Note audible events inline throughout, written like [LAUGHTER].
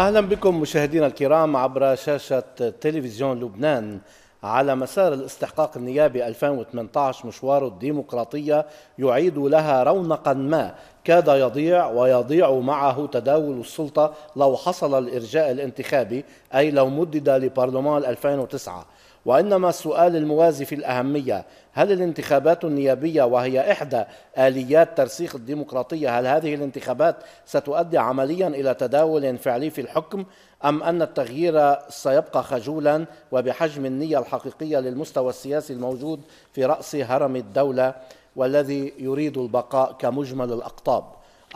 أهلا بكم مشاهدينا الكرام عبر شاشة تلفزيون لبنان. على مسار الاستحقاق النيابي 2018 مشوار الديمقراطية يعيد لها رونقا ما. كاد يضيع ويضيع معه تداول السلطة لو حصل الإرجاء الانتخابي أي لو مدد لبرلمان 2009 وإنما السؤال الموازي في الأهمية هل الانتخابات النيابية وهي إحدى آليات ترسيخ الديمقراطية هل هذه الانتخابات ستؤدي عمليا إلى تداول فعلي في الحكم أم أن التغيير سيبقى خجولا وبحجم النية الحقيقية للمستوى السياسي الموجود في رأس هرم الدولة والذي يريد البقاء كمجمل الأقطاب؟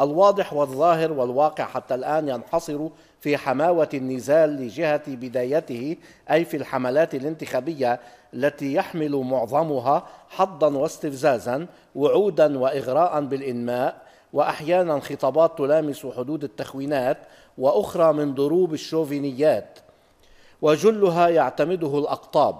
الواضح والظاهر والواقع حتى الآن ينحصر في حماوة النزال لجهة بدايته أي في الحملات الانتخابية التي يحمل معظمها حظا واستفزازا وعودا وإغراء بالإنماء وأحيانا خطابات تلامس حدود التخوينات وأخرى من ضروب الشوفينيات. وجلها يعتمده الأقطاب.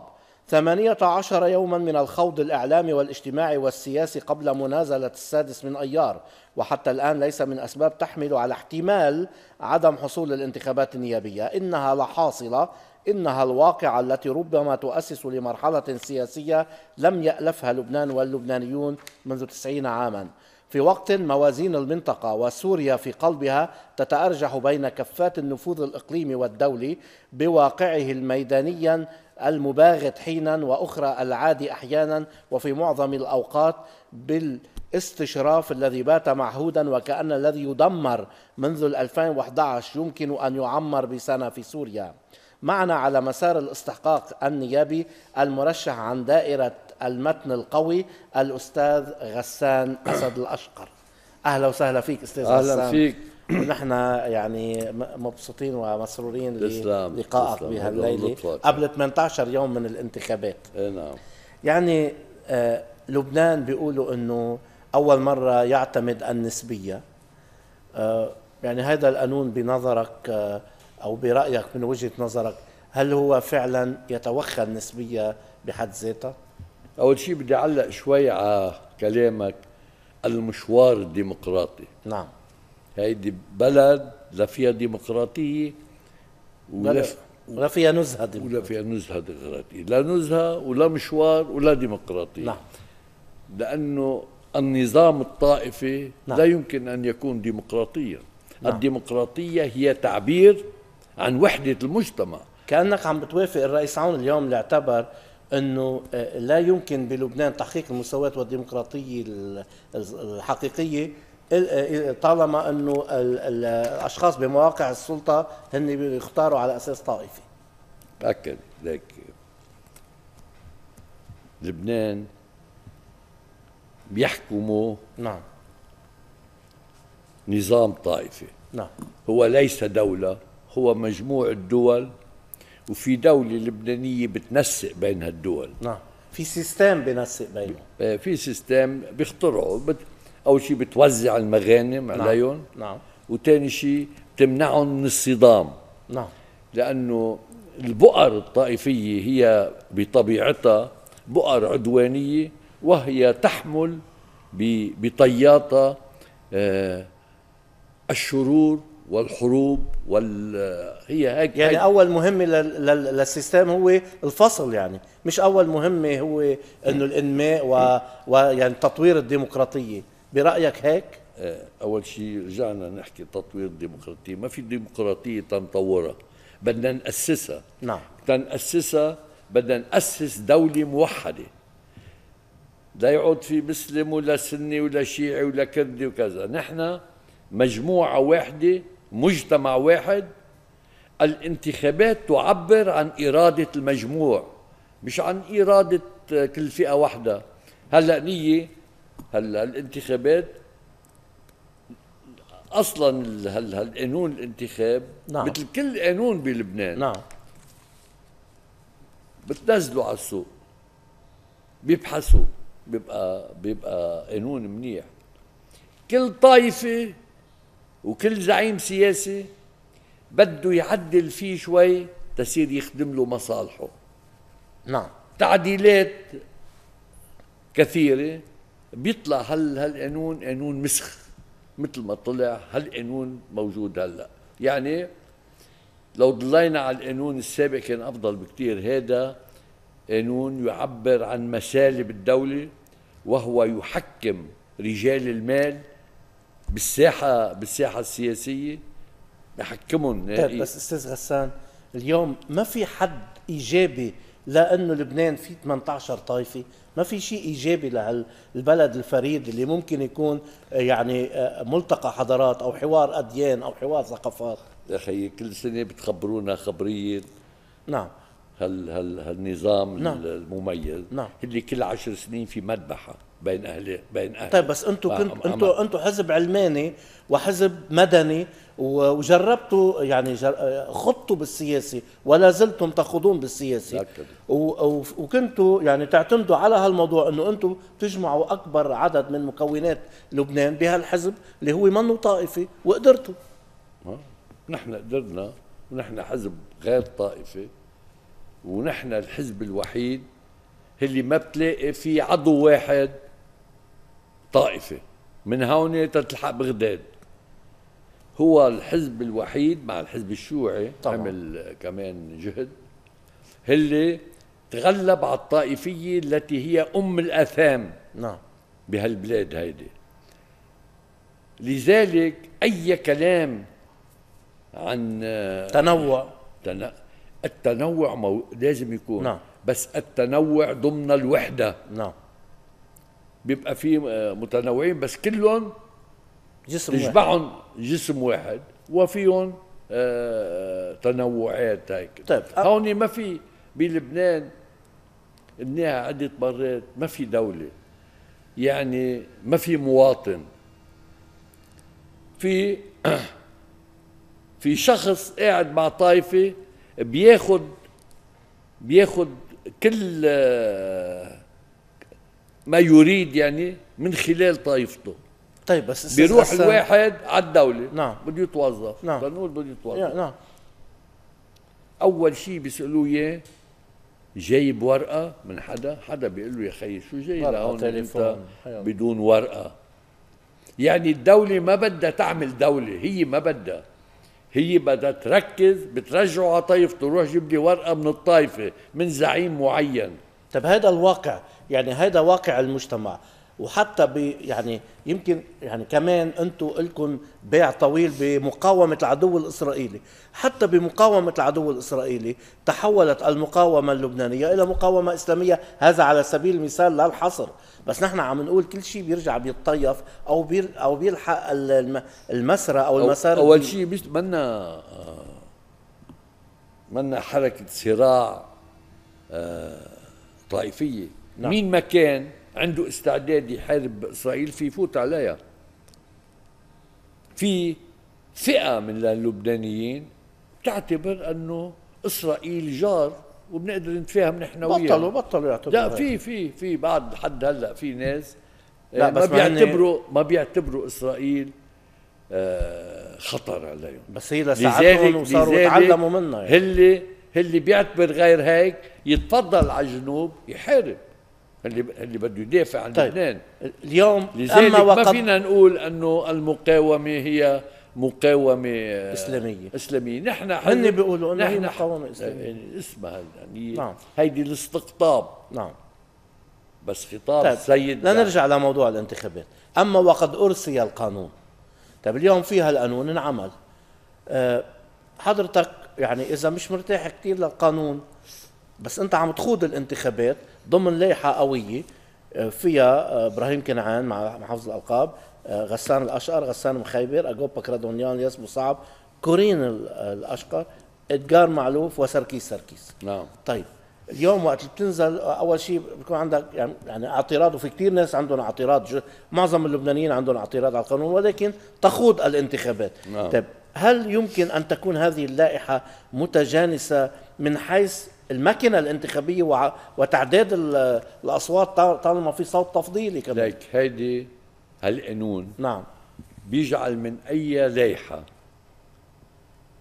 ثمانية عشر يوما من الخوض الإعلامي والاجتماعي والسياسي قبل منازلة السادس من أيار وحتى الآن ليس من أسباب تحمل على احتمال عدم حصول الانتخابات النيابية. إنها لحاصلة. إنها الواقعة التي ربما تؤسس لمرحلة سياسية لم يألفها لبنان واللبنانيون منذ تسعين عاما. في وقت موازين المنطقة وسوريا في قلبها تتأرجح بين كفات النفوذ الإقليمي والدولي بواقعه الميدانيا المباغت حينا وأخرى العادي أحيانا. وفي معظم الأوقات بالاستشراف الذي بات معهودا وكأن الذي يدمر منذ 2011 يمكن أن يعمر بسنة في سوريا. معنا على مسار الاستحقاق النيابي المرشح عن دائرة المتن القوي الأستاذ غسان أسد الأشقر. أهلا وسهلا فيك أستاذ أهلا غسان. أهلا فيك. ونحن يعني مبسوطين ومسرورين للقائك بهالليله قبل 18 يوم من الانتخابات. اي نعم. يعني آه لبنان بيقولوا إنه أول مرة يعتمد النسبية. آه يعني هذا القانون بنظرك آه أو برأيك من وجهة نظرك هل هو فعلا يتوخى النسبية بحد ذاتها؟ أول شيء بدي أعلق شوي على كلامك المشوار الديمقراطي. نعم. هيدي بلد لا فيها ديمقراطية ولا ولا فيها نزهة ديمقراطية. ولا فيها نزهة ديمقراطية. لا نزهة ولا مشوار ولا ديمقراطية. نعم. لأنه النظام الطائفي نعم. لا يمكن أن يكون ديمقراطيا نعم. الديمقراطية هي تعبير عن وحدة المجتمع كأنك عم بتوافق الرئيس عون اليوم اللي اعتبر إنه آه، لا يمكن بلبنان تحقيق المساواه والديمقراطية الحقيقية طالما إنه الأشخاص بمواقع السلطة هن بيختاروا على أساس طائفي تاكد لك لبنان بيحكموا نعم. نظام طائفي. نعم. هو ليس دولة هو مجموعة دول وفي دولة لبنانية بتنسق بين هالدول. نعم. في system بنسق بينهم. آه، في system بيخترعوا أول شيء بتوزع المغانم نعم. عليهم نعم. وثاني شيء بتمنعهم من الصدام. نعم. لأنه البؤر الطائفية هي بطبيعتها بؤر عدوانية وهي تحمل بطياتها آه، الشرور والحروب وال هي هيك يعني أول مهمه للسيستم هو الفصل يعني مش أول مهمه هو إنه الإنماء و... ويعني تطوير الديمقراطية. برأيك هيك؟ آه، أول شيء رجعنا نحكي تطوير الديمقراطية. ما في ديمقراطية تنطورها بدنا نأسسها. نعم. تنأسسها بدنا نأسس دولة موحدة. لا يعود في مسلم ولا سني ولا شيعي ولا كردي وكذا. نحن مجموعة واحدة مجتمع واحد. الانتخابات تعبر عن إرادة المجموع مش عن إرادة كل فئة واحدة. هلأ نية هلأ الانتخابات أصلا هالقانون الانتخاب نعم. مثل كل قانون بلبنان نعم. بتنزلوا على السوق بيبحثوا. بيبقى بيبقى قانون منيح. كل طائفه وكل زعيم سياسي بده يعدل فيه شوي تصير يخدم له مصالحه. نعم. تعديلات كثيرة. بيطلع هل هالقانون قانون مسخ مثل ما طلع؟ هالقانون موجود هلأ؟ يعني لو ضلينا على القانون السابق كان أفضل بكثير هذا قانون يعبر عن مسالب الدولة وهو يحكم رجال المال بالساحة بالساحة السياسية. بحكمهم طيب بس أستاذ غسان اليوم ما في حد إيجابي لأنه لبنان في 18 طائفة؟ ما في شيء إيجابي لهالبلد الفريد اللي ممكن يكون يعني ملتقى حضارات أو حوار أديان أو حوار ثقافات؟ يا أخي كل سنة بتخبرونا خبرية. نعم. هال هال هالنظام نعم. المميز نعم. اللي كل عشر سنين في مذبحة بين أهل بين أهل. طيب بس أنتم كنت أنتم أنتم حزب علماني وحزب مدني وجربتوا يعني خضتوا بالسياسة ولا زلتم تخوضون بالسياسة وكنتوا يعني تعتمدوا على هالموضوع إنه أنتم تجمعوا أكبر عدد من مكونات لبنان بهالحزب اللي هو منه طائفي وقدرتوا. نحن قدرنا ونحن حزب غير طائفي. ونحن الحزب الوحيد اللي ما بتلاقي في عضو واحد طائفة. من هون تتلحق بغداد. هو الحزب الوحيد مع الحزب الشيوعي طبعا. عمل كمان جهد اللي تغلب على الطائفية التي هي أم الآثام نعم. بهالبلاد هيدي. لذلك أي كلام عن تنوع. تن... التنوع مو... لازم يكون. نعم. بس التنوع ضمن الوحدة. نعم. بيبقى في متنوعين بس كلهم جسم تجمعهم جسم واحد وفيهم آه تنوعات هيك. طيب هون ما في بلبنان قلناها عدة مرات ما في دولة. يعني ما في مواطن. في [CLEARS THROAT] في شخص قاعد مع طائفة بياخد بياخد كل آه، ما يريد يعني من خلال طائفته. طيب بس بيروح الواحد على الدولة. نعم. بده يتوظف. نعم. تنقول بده يتوظف. نعم. أول شيء بيسألوه إياه جايب ورقة من حدا؟ حدا بيقول له يا خيي شو جاي لهون؟ أنت بدون ورقة. يعني الدولة ما بدها تعمل دولة هي ما بدها. هي بدها تركز بترجعه على طائفته روح جيب لي ورقة من الطائفة من زعيم معين. طيب هذا الواقع يعني هذا واقع المجتمع. وحتى ب يعني يمكن يعني كمان أنتم لكم بيع طويل بمقاومة العدو الإسرائيلي، حتى بمقاومة العدو الإسرائيلي تحولت المقاومة اللبنانية إلى مقاومة إسلامية، هذا على سبيل المثال لا الحصر، بس نحن عم نقول كل شيء بيرجع بيتطيف أو بير أو بيلحق المسرى أو المسار أول شيء مش منا منا حركة صراع آه، طائفية. نعم. مين ما كان عنده استعداد يحارب إسرائيل في يفوت عليها. في فئة من اللبنانيين تعتبر أنه إسرائيل جار وبنقدر نتفاهم نحن وياه بطلوا بطلوا يعتبروا لا في في في بعد حد هلأ في ناس لا ما بيعتبروا ما بيعتبروا إسرائيل آه خطر عليهم. بس هي لساعتهم وصاروا يتعلموا منها يعني. اللي اللي بيعتبر غير هيك يتفضل على الجنوب يحارب. اللي اللي بده يدافع عن طيب. لبنان. اليوم لذلك أما وقد ما فينا نقول أنه المقاومة هي مقاومة إسلامية. إسلامية. نحن هن بيقولوا إنه هي مقاومة إسلامية. يعني اسمها يعني نعم. هيدي الاستقطاب. نعم. بس خطاب طيب. السيد لنرجع لموضوع الانتخابات. أما وقد ارسي القانون. طيب اليوم في هالقانون انعمل. أه حضرتك يعني إذا مش مرتاح كثير للقانون بس أنت عم تخوض الانتخابات ضمن لائحة قوية آه، فيها آه، إبراهيم كنعان مع محافظ الألقاب آه، غسان الأشقر غسان مخيبر اجوبا كرادونيان ياس صعب كورين الأشقر ادجار معلوف وسركيس سركيس. نعم. طيب اليوم وقت بتنزل أول شيء بيكون عندك يعني, يعني اعتراض وفي كثير ناس عندهم اعتراض معظم اللبنانيين عندهم اعتراض على القانون ولكن تخوض الانتخابات. نعم. طيب هل يمكن أن تكون هذه اللائحة متجانسة من حيث الماكينة الانتخابية وتعداد الأصوات طالما في صوت تفضيلي كمان. لك هيدي هالقانون نعم. بيجعل من أي لائحة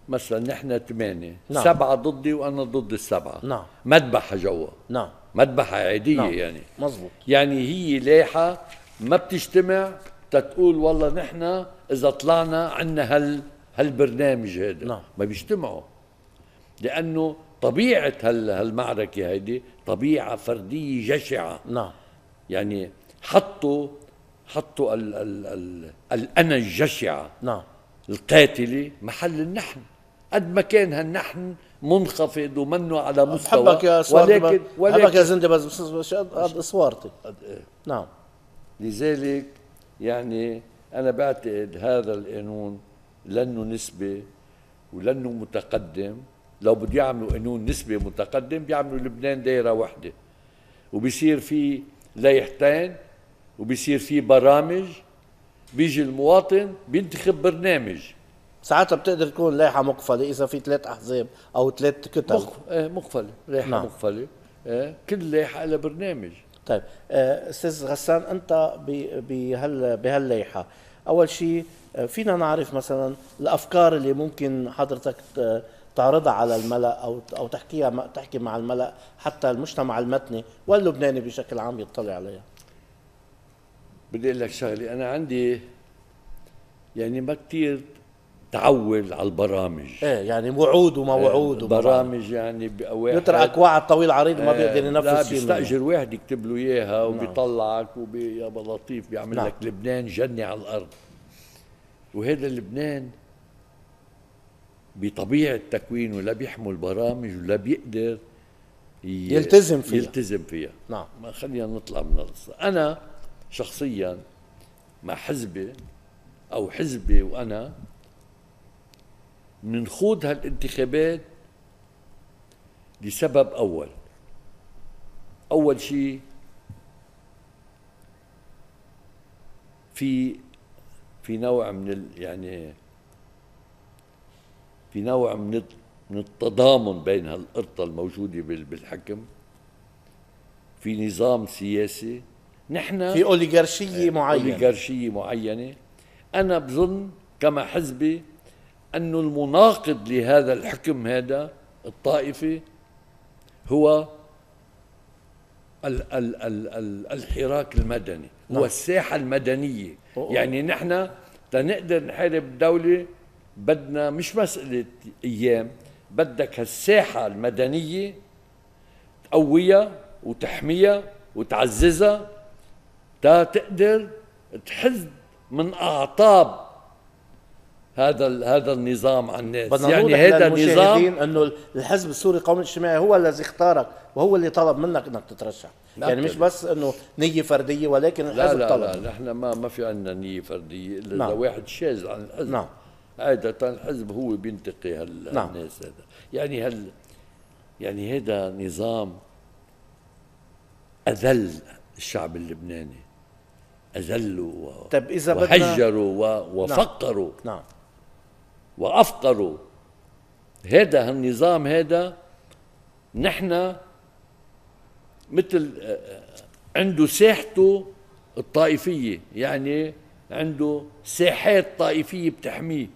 مثلا نحن ثمانية نعم. سبعة ضدي وأنا ضد السبعة. نعم. مذبحة جوا. نعم. مذبحة عادية نعم. يعني. مزبوط يعني هي لائحة ما بتجتمع تتقول والله نحن إذا طلعنا عنا هال هالبرنامج هذا. نعم. ما بيجتمعوا. لأنه طبيعة هالمعركة هيدي طبيعة فردية جشعة. نعم. يعني حطوا حطوا ال ال ال الانا الجشعة. نعم. القاتلة. محل النحن. قد ما كان هالنحن منخفض ومنه على مستوى. بحبك يا ولكن ولكن بحبك يا زندي بس بس هذا صورتي نعم. لذلك يعني أنا بعتقد هذا القانون لأنه نسبي ولأنه متقدم لو بده يعملوا قانون نسبي متقدم بيعملوا لبنان دايرة وحدة. وبصير في ليحتين وبصير في برامج. بيجي المواطن بينتخب برنامج. ساعتها بتقدر تكون لائحة مقفلة إذا في ثلاث أحزاب أو ثلاث كتل. مخ... آه مقفلة لائحة نعم. مقفلة. آه كل لائحة لها برنامج. طيب آه، أستاذ غسان أنت ب- بهال بهاللائحة. أول شيء آه، فينا نعرف مثلا الأفكار اللي ممكن حضرتك ت- تعرضها على الملأ أو أو تحكيها تحكي مع الملأ حتى المجتمع المتني واللبناني بشكل عام يطلع عليها بدي أقول لك شغلة أنا عندي يعني ما كثير تعول على البرامج إيه يعني وعود وما وعود وما بعرف. برامج يعني واحد يترك وعد طويل عريض ما بيقدر لا ينفذ شيء منه. بيستاجر واحد يكتب له إياها وبيطلعك وبي يا لطيف بيعمل نعم. لك لبنان جنة على الأرض وهذا لبنان بطبيعة تكوينه لا بيحمل برامج ولا بيقدر يلتزم فيها. يلتزم فيها نعم. ما خلينا نطلع من القصة أنا شخصيا مع حزبي أو حزبي وأنا بنخوض هالانتخابات لسبب أول أول شيء في في نوع من ال يعني في نوع من من التضامن بين هالقرطة الموجودة بال- بالحكم في نظام سياسي نحن في أوليغارشية معينة أوليغارشية معينة أنا بظن كما حزبي أنه المناقض لهذا الحكم هذا الطائفي هو ال ال ال ال الحراك المدني هو نعم. الساحة المدنية أوه. يعني نحن تنقدر نحارب الدولة بدنا مش مسألة أيام بدك هالساحة المدنية تقويها وتحميها وتعززها تا تقدر تحز من أعطاب هذا هذا النظام على الناس بدنا يعني هذا النظام إنه الحزب السوري القومي الاجتماعي هو الذي اختارك وهو اللي طلب منك إنك تترشح لا يعني مش. بس إنه نية فردية ولكن لا الحزب لا طلب لا نحن ما ما في عندنا نية فردية إلا نعم. واحد شاذ عن الحزب نعم. عادة الحزب هو بينتقي نعم. هالناس هذا. يعني هال يعني هذا نظام أذل الشعب اللبناني. اذلوا و... طيب إذا بدنا- وحجروا و... وفقروا. نعم. وأفقروا. هذا هالنظام هذا نحن مثل آه، عنده ساحته الطائفية. يعني عنده ساحات طائفية بتحميه.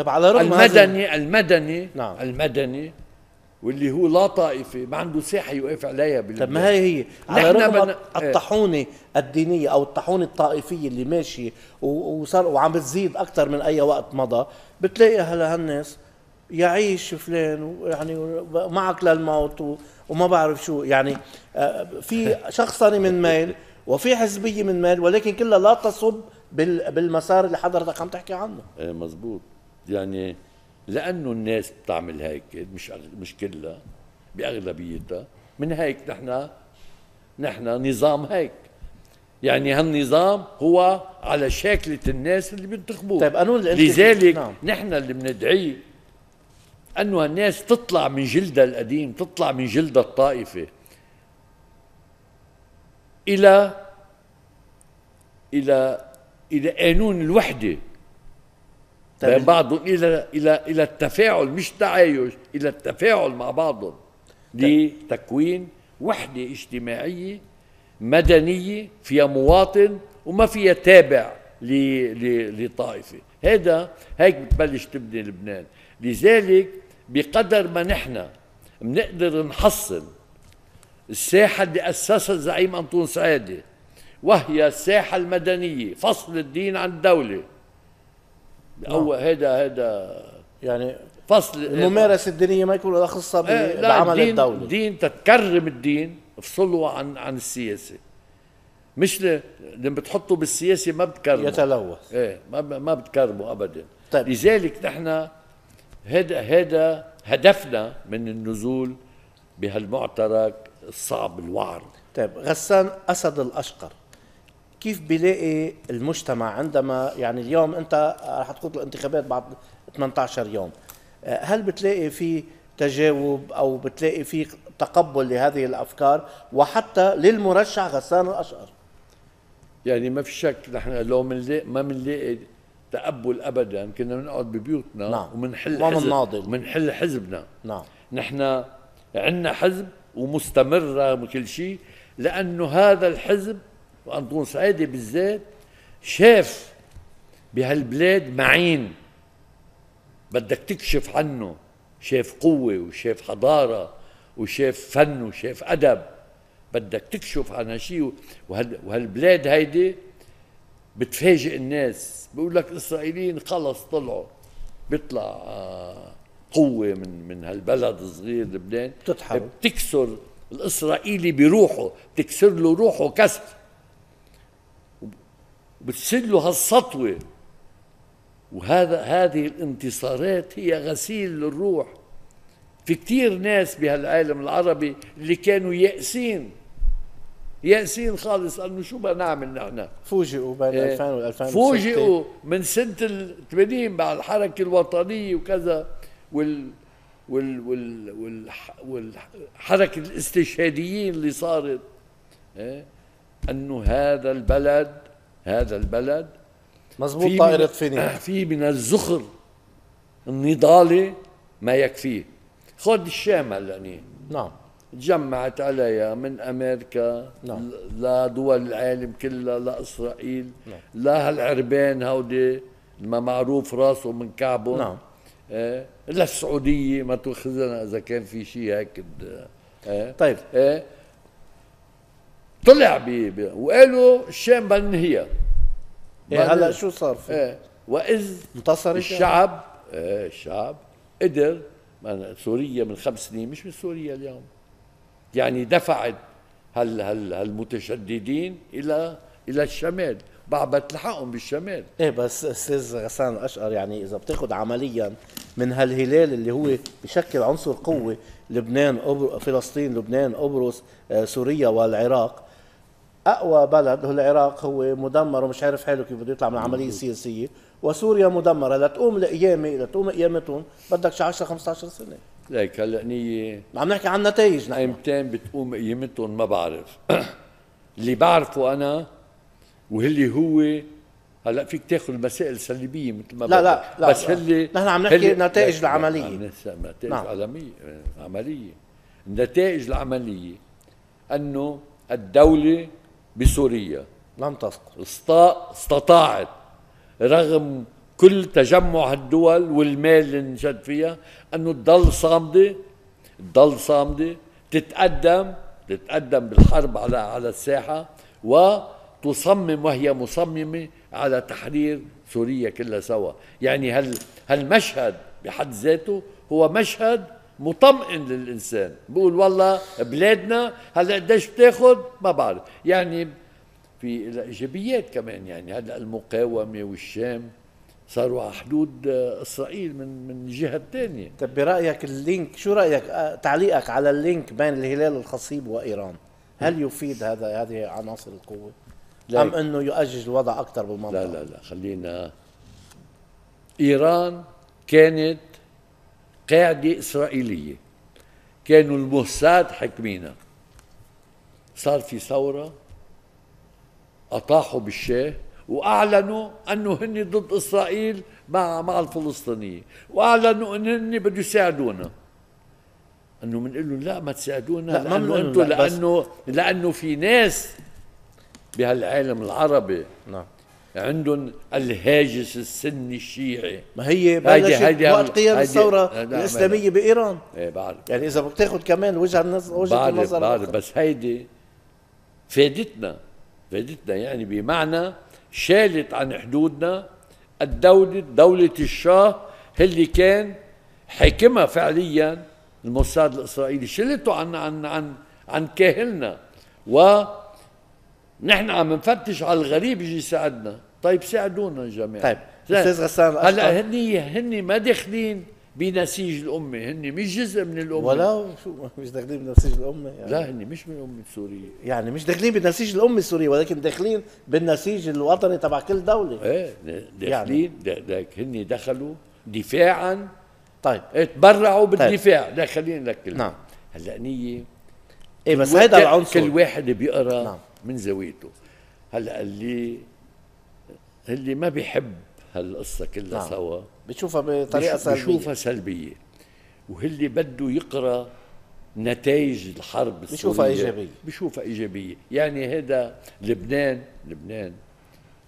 طيب على رغم هذا المدني المدني نعم. المدني واللي هو لا طائفي ما عنده ساحه يوقف عليها بلبنان طب ما هي هي. على رغم بدنا- إيه. الطاحونه الدينية أو الطاحونه الطائفية اللي ماشي و- وصار وعم بتزيد أكثر من أي وقت مضى بتلاقي هلا هالناس يعيش فلان ويعني معك للموت و- وما بعرف شو. يعني آه، في [LAUGHS] شخصنه من ميل وفي حزبية من ميل ولكن كلها لا تصب بال- بالمسار اللي حضرتك عم تحكي عنه. إيه مزبوط. يعني لأنه الناس بتعمل هيك مش مش كلها بأغلبيتها. من هيك نحن نحن نظام هيك. يعني هالنظام هو على شاكلة الناس اللي بينتخبوه. طيب قانون لذلك نعم. نحن اللي بندعيه أنه الناس تطلع من جلدها القديم تطلع من جلدها الطائفة إلى إلى إلى قانون الوحدة. بين بعضهم إلى إلى إلى التفاعل مش تعايش إلى التفاعل مع بعضهم لتكوين وحدة اجتماعية مدنية فيها مواطن وما فيها تابع ل- ل- لطائفة. هذا هيك بتبلش تبني لبنان. لذلك بقدر ما نحن بنقدر نحصل الساحة اللي أسسها الزعيم أنطون سعادة وهي الساحة المدنية فصل الدين عن الدولة. أول هذا هذا يعني فصل الممارسة الدينية ما يكون لها خصه إيه، بعمل الدين الدولة الدين تتكرم الدين افصله عن عن السياسة مش. لما بتحطه بالسياسة ما بتكرمه يتلوث إيه ما. ما بتكرمه ابدا طيب. لذلك نحن هذا هذا هدفنا من النزول بهالمعترك الصعب الوعر طيب غسان أسد الأشقر كيف بيلاقي المجتمع عندما يعني اليوم أنت رح تخوض الانتخابات بعد 18 يوم آه، هل بتلاقي في تجاوب أو بتلاقي في تقبل لهذه الأفكار وحتى للمرشح غسان الأشقر يعني ما في شك نحن لو منلاقي ما بنلاقي تقبل ابدا كنا بنقعد ببيوتنا نعم. ومنحل ومن حزب. ومنحل حزبنا نعم نحن عندنا حزب ومستمر رغم كل شيء لأنه هذا الحزب وانطون سعيدي بالذات شاف بهالبلاد معين. بدك تكشف عنه. شاف قوة وشاف حضارة وشاف فن وشاف أدب. بدك تكشف عن هالشيء وهال وهالبلاد هيدي بتفاجئ الناس. بقول لك الإسرائيليين خلص طلعوا. بيطلع آه، قوة من من هالبلد الصغير لبنان. بتتحرك. بتكسر الإسرائيلي بروحه. بتكسر له روحه كسر. له هالسطوة. وهذا هذه الانتصارات هي غسيل للروح. في كتير ناس بهالعالم العربي اللي كانوا يائسين يائسين خالص انه شو بدنا نعمل نحن؟ فوجئوا بين إيه. 2000 و 2006 فوجئوا من سنة ال 80 مع الحركة الوطنية وكذا وال وال وال والح والحركة الاستشهاديين اللي صارت. إيه؟ أنه هذا البلد هذا البلد مزبوط في طائرة من- فينيكس [CLEARS THROAT] في من الزخر النضالي ما يكفيه. خذ الشام هلا نعم. تجمعت عليها من أمريكا نعم. لدول العالم كلها لاسرائيل نعم. لا هالعربان هودي ما معروف راسه من كعبه نعم. آه للسعوديه ما تأخذنا إذا كان في شيء هيك آه طيب. آه طلع بي وقالوا الشام بنهيها إيه هلا شو صار في آه وإذ انتصرت؟ الشعب آه الشعب قدر من سوريا من خمس سنين مش من سوريا اليوم. يعني دفعت هال هال هالمتشددين إلى إلى الشمال. بعد بتلحقهم بالشمال. إيه بس أستاذ غسان الأشقر يعني إذا بتاخذ عمليا من هالهلال اللي هو بشكل عنصر قوة لبنان أبر... فلسطين لبنان قبرص آه، سوريا والعراق أقوى بلد هو العراق هو مدمر ومش عارف حاله كيف بده يطلع من العملية السياسيه وسوريا مدمرة. لتقوم القيامه لتقوم قيامتهم بدك شي 10 15 سنة. ليك هلأ نية عم نحكي عن نتائج نحن. ايمتين بتقوم قيمتهم ما بعرف. [CLEARS THROAT] اللي بعرفه أنا واللي هو هلأ فيك تاخذ المسائل سلبية مثل ما لا،. لا، لا، بس. اللي نحن عم نحكي نتائج نحكي نتائج نعم. عمليه عملية. النتائج العملية أنه الدولة بسوريا. لم تسقط استطاعت. رغم كل تجمع الدول والمال اللي انشد فيها انه تضل صامدة تضل صامدة تتقدم تتقدم بالحرب على على الساحة وتصمم وهي مصممة على تحرير سوريا كلها سوا. يعني هال هالمشهد بحد ذاته هو مشهد مطمئن للإنسان. بقول والله بلادنا هلأ قديش بتاخذ ما بعرف. يعني في ايجابيات كمان يعني. هلأ المقاومة والشام صاروا على حدود إسرائيل من من الجهه الثانية طيب برأيك ال link شو رأيك؟ آه، تعليقك على ال link بين الهلال الخصيب وإيران. هل يفيد هذا هذه عناصر القوة؟ لا. أم إنه يؤجج الوضع أكثر بالمنطقة لا لا لا. خلينا إيران كانت قاعدة إسرائيلية. كانوا الموساد حاكمينها صار في ثورة أطاحوا بالشاه وأعلنوا أنه هن ضد إسرائيل مع مع الفلسطينيين. وأعلنوا إن هن بده يساعدونا. أنه بنقول لهم لا ما تساعدونا لا، لأنه أنتم لأنه لأنه في ناس بهالعالم العربي نعم. عندهم الهاجس السني الشيعي. ما هي بلشت وقت قيام لا، الإسلامية بإيران. إيه بعرف يعني إذا بدك تاخذ كمان وجهة النظر بعرف النظر بعرف. بس هيدي فادتنا فادتنا يعني بمعنى شالت عن حدودنا الدولة دولة الشاه اللي كان حاكمها فعليا الموساد الإسرائيلي شلته عن عن عن عن كاهلنا. و نحن عم نفتش على الغريب يجي يساعدنا. طيب ساعدونا يا جماعة طيب أستاذ غسان هلأ هن هن ما داخلين بنسيج الأمة. هن مش جزء من الأمة. ولا شو مش داخلين بنسيج الأمة يعني. لا هن مش من الأمة السورية. يعني مش داخلين بنسيج الأمة السورية ولكن داخلين بالنسيج الوطني تبع كل دولة. إيه داخلين يعني. هن دخلوا دفاعا. طيب. تبرعوا بالدفاع. طيب. داخلين لك نعم. هلأ نية. إيه بس هيدا العنصر. كل واحد بيقرأ. نعم. من زاويته. هلا اللي اللي ما بيحب هالقصة كلها نعم. سوا؟ بشوفها بطريقة سلبية. بشوفها سلبية. واللي بده يقرأ نتائج الحرب السورية؟ بشوفها إيجابية. بشوفها إيجابية. يعني هذا لبنان لبنان.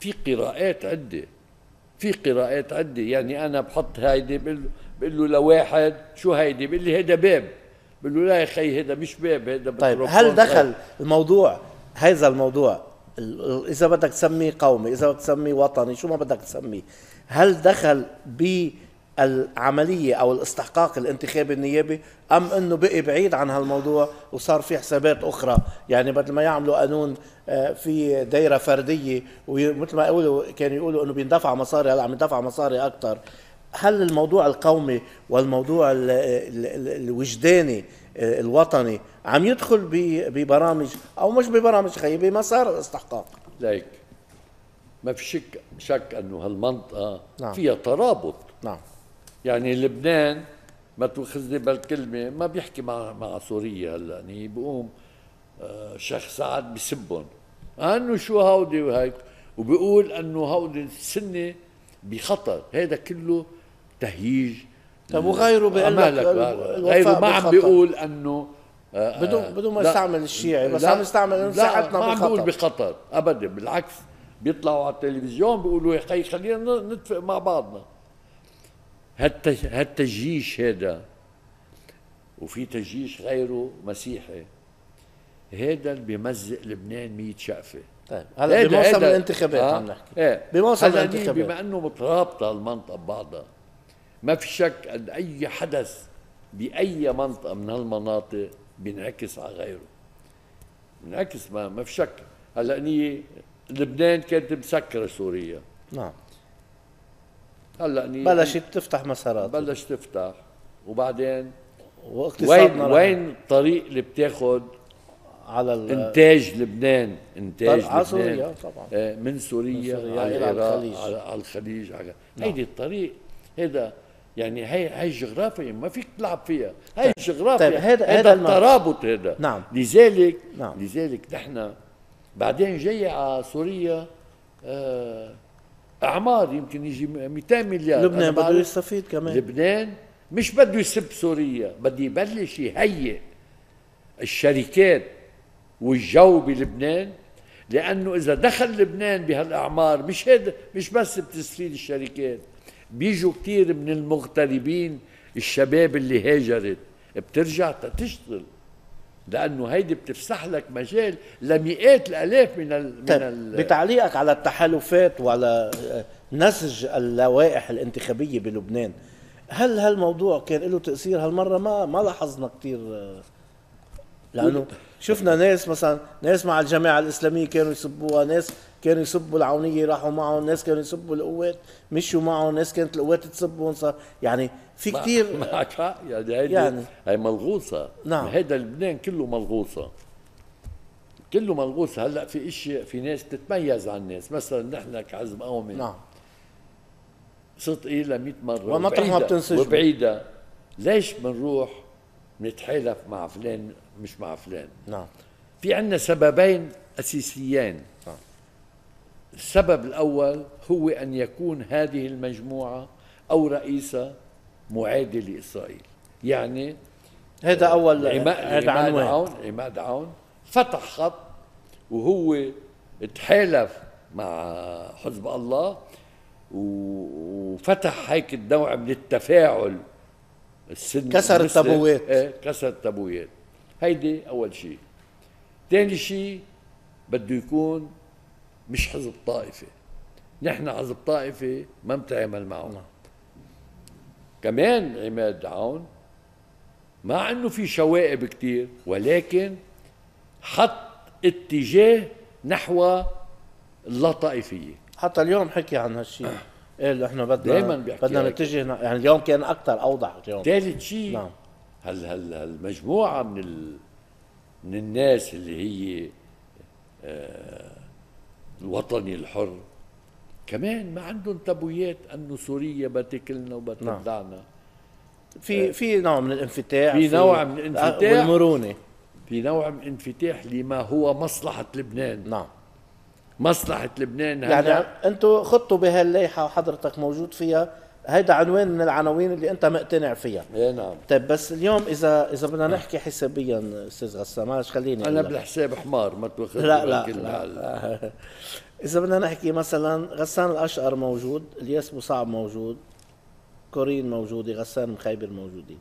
في قراءات عدة. في قراءات عدة. يعني أنا بحط هيدي بقول له لواحد شو هيدي؟ بقول لي هيدا باب. بقول له لا يا خي هذا مش باب هذا طيب هل دخل الموضوع هذا الموضوع. إذا بدك تسميه قومي إذا بدك تسميه وطني شو ما بدك تسميه هل دخل بالعملية أو الاستحقاق الانتخابي النيابي أم إنه بقي بعيد عن هالموضوع وصار في حسابات أخرى؟ يعني بدل ما يعملوا قانون آه، في دايرة فردية ومثل ما يقولوا كانوا يقولوا إنه بيندفع مصاري هلأ عم يندفع مصاري أكثر هل الموضوع القومي والموضوع الوجداني الوطني عم يدخل ببرامج أو مش ببرامج خيي بمسار الاستحقاق. ليك. ما في شك شك إنه هالمنطقة نعم. فيها ترابط. نعم. يعني لبنان ما تأخذني بالكلمة ما بيحكي مع مع سوريا هلأ. يعني بيقوم آه شيخ سعد بسبهم. أنه شو هودي وهيك؟ وبيقول إنه هودي السنة بخطر. هذا كله تهييج طيب وغيره بيقول لك غيره ما عم بيقول إنه آه، بدون بدون ما يستعمل الشيعي بس عم يستعمل انه صحتنا ما عم بيقول بخطر ابدا بالعكس بيطلعوا على التلفزيون بيقولوا يا أخي خلينا نتفق مع بعضنا. هالتجيش هذا وفي تجيش غيره مسيحي هذا اللي بيمزق لبنان 100 شقفة. طيب هلا بموسم الانتخابات عم نحكي. إيه. بموسم الانتخابات. بما إنه مترابطة المنطقة ببعضها. ما في شك أن أي حدث بأي منطقة من هالمناطق بينعكس على غيره. بينعكس ما ما في شك. هلأ نية لبنان كانت مسكرة سوريا. نعم. هلأ نية بلشت تفتح مسارات. بلشت تفتح. وبعدين وين وين الطريق اللي بتاخذ على إنتاج لبنان؟ إنتاج لبنان على سوريا طبعا. آه، من سوريا, من سوريا على العراق على, الخليج. على نعم. هيدي الطريق. هذا يعني هي هي الجغرافيا ما فيك تلعب فيها. هي طيب. الجغرافيا طيب هذا هذا الترابط هذا. نعم. لذلك نعم. لذلك نحن بعدين جاي على سوريا آه أعمار يمكن يجي 200 مليار. لبنان بده يستفيد كمان. لبنان مش بده يسب سوريا بده يبلش يهيئ الشركات والجو بلبنان لأنه إذا دخل لبنان بهالأعمار مش هذا مش بس بتستفيد الشركات. بيجوا كثير من المغتربين الشباب اللي هاجرت بترجع تشتغل. لأنه هيدي بتفسح لك مجال لمئات الآلاف من ال طيب من ال بتعليقك على التحالفات وعلى نسج اللوائح الانتخابية بلبنان هل هالموضوع كان له تأثير؟ هالمرة ما ما لاحظنا كثير لأنه شفنا ناس مثلا ناس مع الجماعة الإسلامية كانوا يسبوها ناس كانوا يسبوا العونية راحوا معهم ناس كانوا يسبوا القوات مشوا معهم ناس كانت القوات تسبهم صار يعني في كثير [LAUGHS] معك حق. يعني هيدي يعني هي ملغوصة. نعم. هيدا لبنان كله ملغوصة. كله ملغوص هلأ في اشياء في ناس تتميز عن الناس. مثلا نحن كعزم قومي. نعم. صرت قيلها 100 مرة ومطرح ما بتنسجم. وبعيدة. ليش بنروح نتحالف مع فلان مش مع فلان؟ نعم. في عندنا سببين أساسيين. السبب الأول هو أن يكون هذه المجموعة أو رئيسها معادي لإسرائيل. يعني هذا هذا عنوان. عون عماد عون فتح خط وهو تحالف مع حزب الله وفتح هيك النوع من التفاعل السن كسر التابوات إيه كسر التابوات هيدي أول شيء. ثاني شيء بده يكون مش حزب طائفه نحن حزب طائفه ما بتعامل معه نعم. كمان عماد عون مع إنه في شوائب كتير ولكن حط اتجاه نحو اللا طائفيه حتى اليوم حكي عن هالشيء قال [COUGHS] إحنا بدنا دايماً بيحكي بدنا. نتجه يعني اليوم كان أكثر أوضح اليوم ثالث شيء نعم. هل هل هالمجموعة من ال من الناس اللي هي آه الوطني الحر. كمان ما عندهم تبويات أنه سوريا بتاكلنا وبتدعنا في في نوع من الانفتاح في نوع من الانفتاح. والمرونة. في نوع من انفتاح لما هو مصلحة لبنان. نعم. مصلحة لبنان يعني أنتم خطوا بهالليحه وحضرتك موجود فيها. هيدا عنوان من العناوين اللي انت مقتنع فيها. إيه نعم. طيب بس اليوم اذا إذا بدنا نحكي حسابيا أستاذ غسان معلش خليني أنا. بالحساب حمار ما تاخذ لا لا, لا. [LAUGHS] إذا بدنا نحكي مثلا غسان الأشقر موجود الياس بوصعب موجود كورين موجودة غسان مخيبر موجودين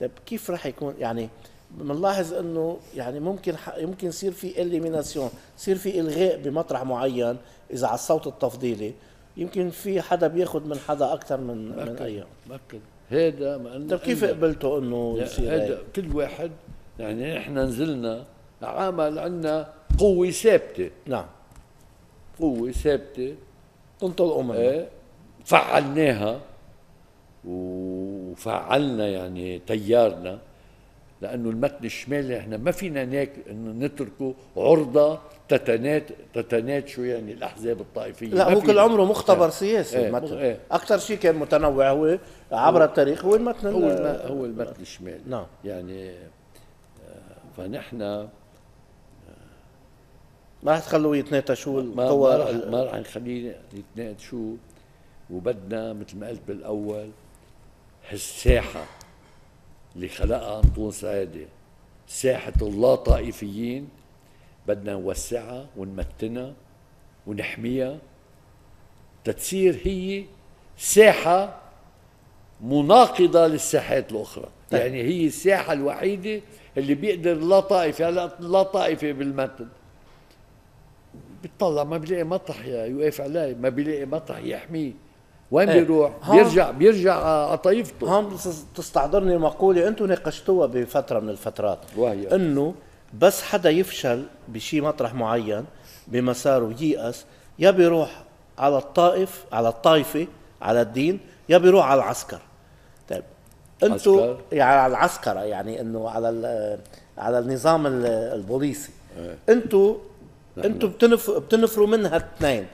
طيب كيف رح يكون؟ يعني بنلاحظ إنه يعني ممكن يمكن يصير في إليميناسيون يصير في إلغاء بمطرح معين إذا على الصوت التفضيلي. يمكن في حدا بياخذ من حدا أكثر من من أي. مأكد هذا ما طيب كيف قبلتوا إنه يصير هيك؟ كل واحد يعني إحنا نزلنا عمل عندنا قوة ثابتة. نعم. قوة ثابتة. تنطلقوا منها. إيه فعلناها. وفعلنا يعني تيارنا. لأنه المتن الشمالي إحنا ما فينا ناك انه نتركه عرضة تتنات تتنات شو يعني الأحزاب الطائفية لا هو. كل عمره مختبر إيه. سياسي إيه، المتن إيه. أكثر شيء كان متنوع هو عبر التاريخ هو المتن هو. هو المتن الشمالي نعم. يعني آه، فنحن ما رح تخلوه يتناتشوا ما ما رح ما رح نخليه يتناقشوا وبدنا مثل ما قلت بالأول هالساحه اللي خلقها انطون سعادة. ساحة اللا طائفيين بدنا نوسعها ونمتنها ونحميها. تتصير هي ساحة مناقضة للساحات الأخرى. طيب. يعني هي الساحة الوحيدة اللي بيقدر لا طائفة هلا لا طائفة بالمتن. بيطلع ما بيلاقي مطرح يوقف عليه ما بيلاقي مطرح يحميه. وين إيه. بيروح. بيرجع بيرجع على طائفته هون بس- تستحضرني مقولة أنتم ناقشتوها بفترة من الفترات وهي؟ إنه بس حدا يفشل بشي مطرح معين بمساره ييأس يا بيروح على الطائف على الطائفة على الدين يا بيروح على العسكر طيب أنتم؟ يعني على العسكرة يعني إنه على على النظام ال- البوليسي إيه. أنتم أنتم بتنف بتنفروا منها اثنين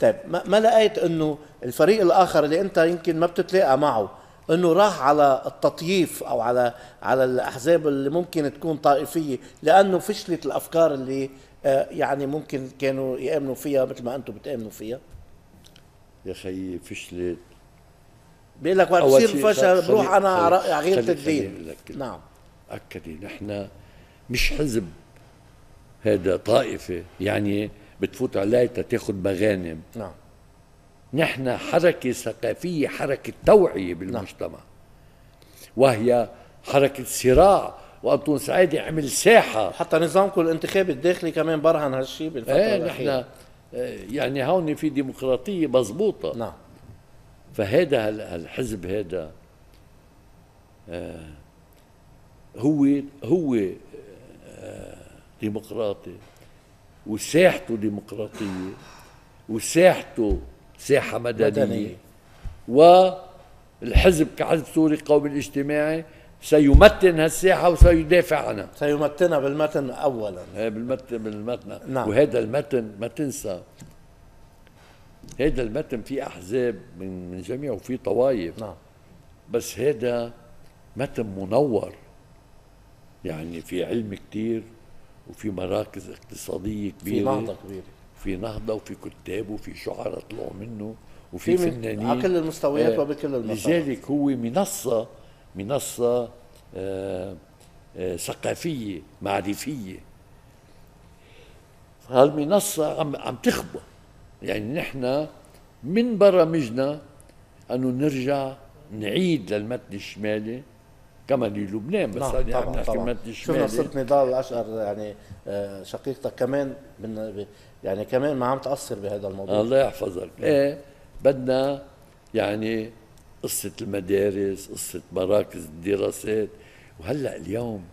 طيب ما, لقيت إنه الفريق الآخر اللي أنت يمكن ما بتتلاقى معه إنه راح على التطييف أو على على الأحزاب اللي ممكن تكون طائفية لأنه فشلت الأفكار اللي آه، يعني ممكن كانوا يآمنوا فيها مثل ما أنتم بتآمنوا فيها. يا خيي فشلت. بيقول لك وقت بصير فشل بروح أنا على خليني الدين. نعم. أكدي نحن مش حزب. هذا طائفة. يعني بتفوت عليه تاخذ مغانم. نعم. نحن حركة ثقافية حركة توعية بالمجتمع. وهي حركة صراع وأنطون سعيدي عمل ساحة. حتى نظامكم الانتخابي الداخلي كمان برهن هالشيء بالفترة إيه نحن آه، يعني هون في ديمقراطية مضبوطة نعم. فهذا هالحزب هذا آه، هو هو آه، ديمقراطي. وساحته ديمقراطية وساحته ساحة مدنية, مدنية. والحزب كحزب سوري قومي الاجتماعي سيمتن هالساحة وسيدافع عنها. سيمتنا بالمتن اولا. آه، بالمتن بالمتن. نعم. وهذا المتن ما تنسى. هذا المتن فيه أحزاب من من جميع وفي طوائف. نعم. بس هذا متن منور. يعني في علم كتير. وفي مراكز اقتصادية في كبيرة نهضة كبيرة. في نهضة وفي كتاب وفي شعراء طلعوا منه وفي في فنانين. على كل المستويات آه، وبكل المسارات. لذلك هو منصة منصة آه، آه، ثقافية معرفية. هالمنصة عم عم تخبى يعني نحن من برامجنا أنه نرجع نعيد للمتن الشمالي كما للبنان بس نعم يعني طبعا نحكي طبعا شفنا قصه نضال الاشقر يعني شقيقتك كمان من يعني كمان ما عم تاثر بهذا الموضوع الله يحفظك إيه بدنا يعني قصة المدارس قصة مراكز الدراسات. وهلأ اليوم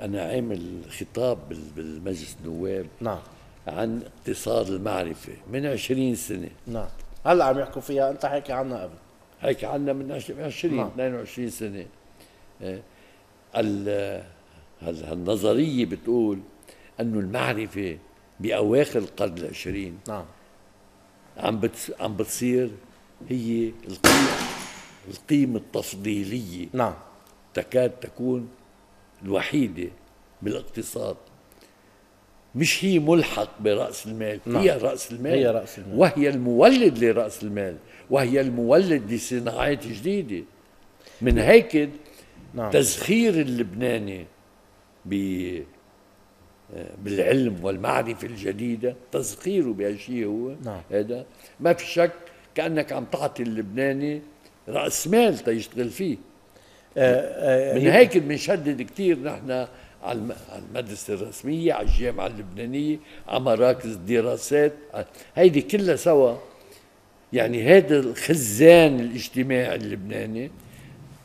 أنا عامل خطاب بالمجلس النواب نعم. عن اقتصاد المعرفة من عشرين سنة. نعم. هلأ عم يحكوا فيها أنت حكي عنها قبل. حكي عنها من 20 نعم. 22 سنة. آه، النظرية بتقول أنه المعرفة بأواخر القرن العشرين نعم. عم عم بتصير هي القيمة القيمة التفضيلية نعم. تكاد تكون الوحيدة بالاقتصاد. مش هي ملحق برأس المال نعم. هي رأس المال. هي رأس المال. وهي المولد لرأس المال وهي المولد لصناعات جديدة. من هيك نعم. تزخير اللبناني بالعلم والمعرفة الجديدة تزخيره بهالشيء هو نعم. هذا ما في شك كأنك عم تعطي اللبناني رأس مال تيشتغل فيه آه آه من هيك بنشدد كثير نحن على المدرسة الرسمية على الجامعة اللبنانية على مراكز الدراسات هيدي كلها سوا يعني هذا الخزان الاجتماعي اللبناني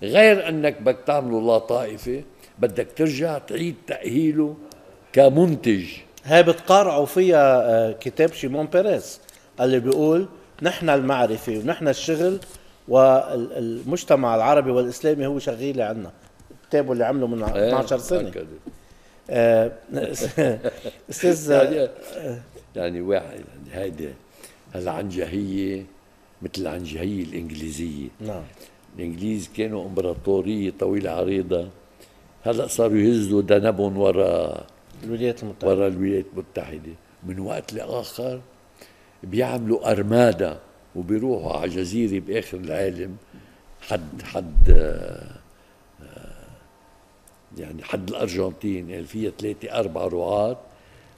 غير أنك بدك تعمله لا طائفة بدك ترجع تعيد تأهيله كمنتج. هاي بتقارعوا فيها آه، كتاب شيمون بيريز اللي بيقول نحن المعرفة ونحن الشغل والمجتمع العربي والإسلامي هو شغيلة عنا. كتابه اللي عمله من 12 إيه، سنة. آه، [LAUGHS] أستاذ يعني, يعني واحد يعني هيدي العنجهية مثل العنجهية الإنجليزية. نعم. الإنجليز كانوا إمبراطورية طويلة عريضة. هلأ صاروا يهزوا ذنبهم وراء الولايات المتحدة. وراء الولايات المتحدة. من وقت لآخر بيعملوا أرمادا وبيروحوا على جزيرة بآخر العالم. حد حد آه، يعني حد الأرجنتين يعني فيها ثلاثة أربع رعاة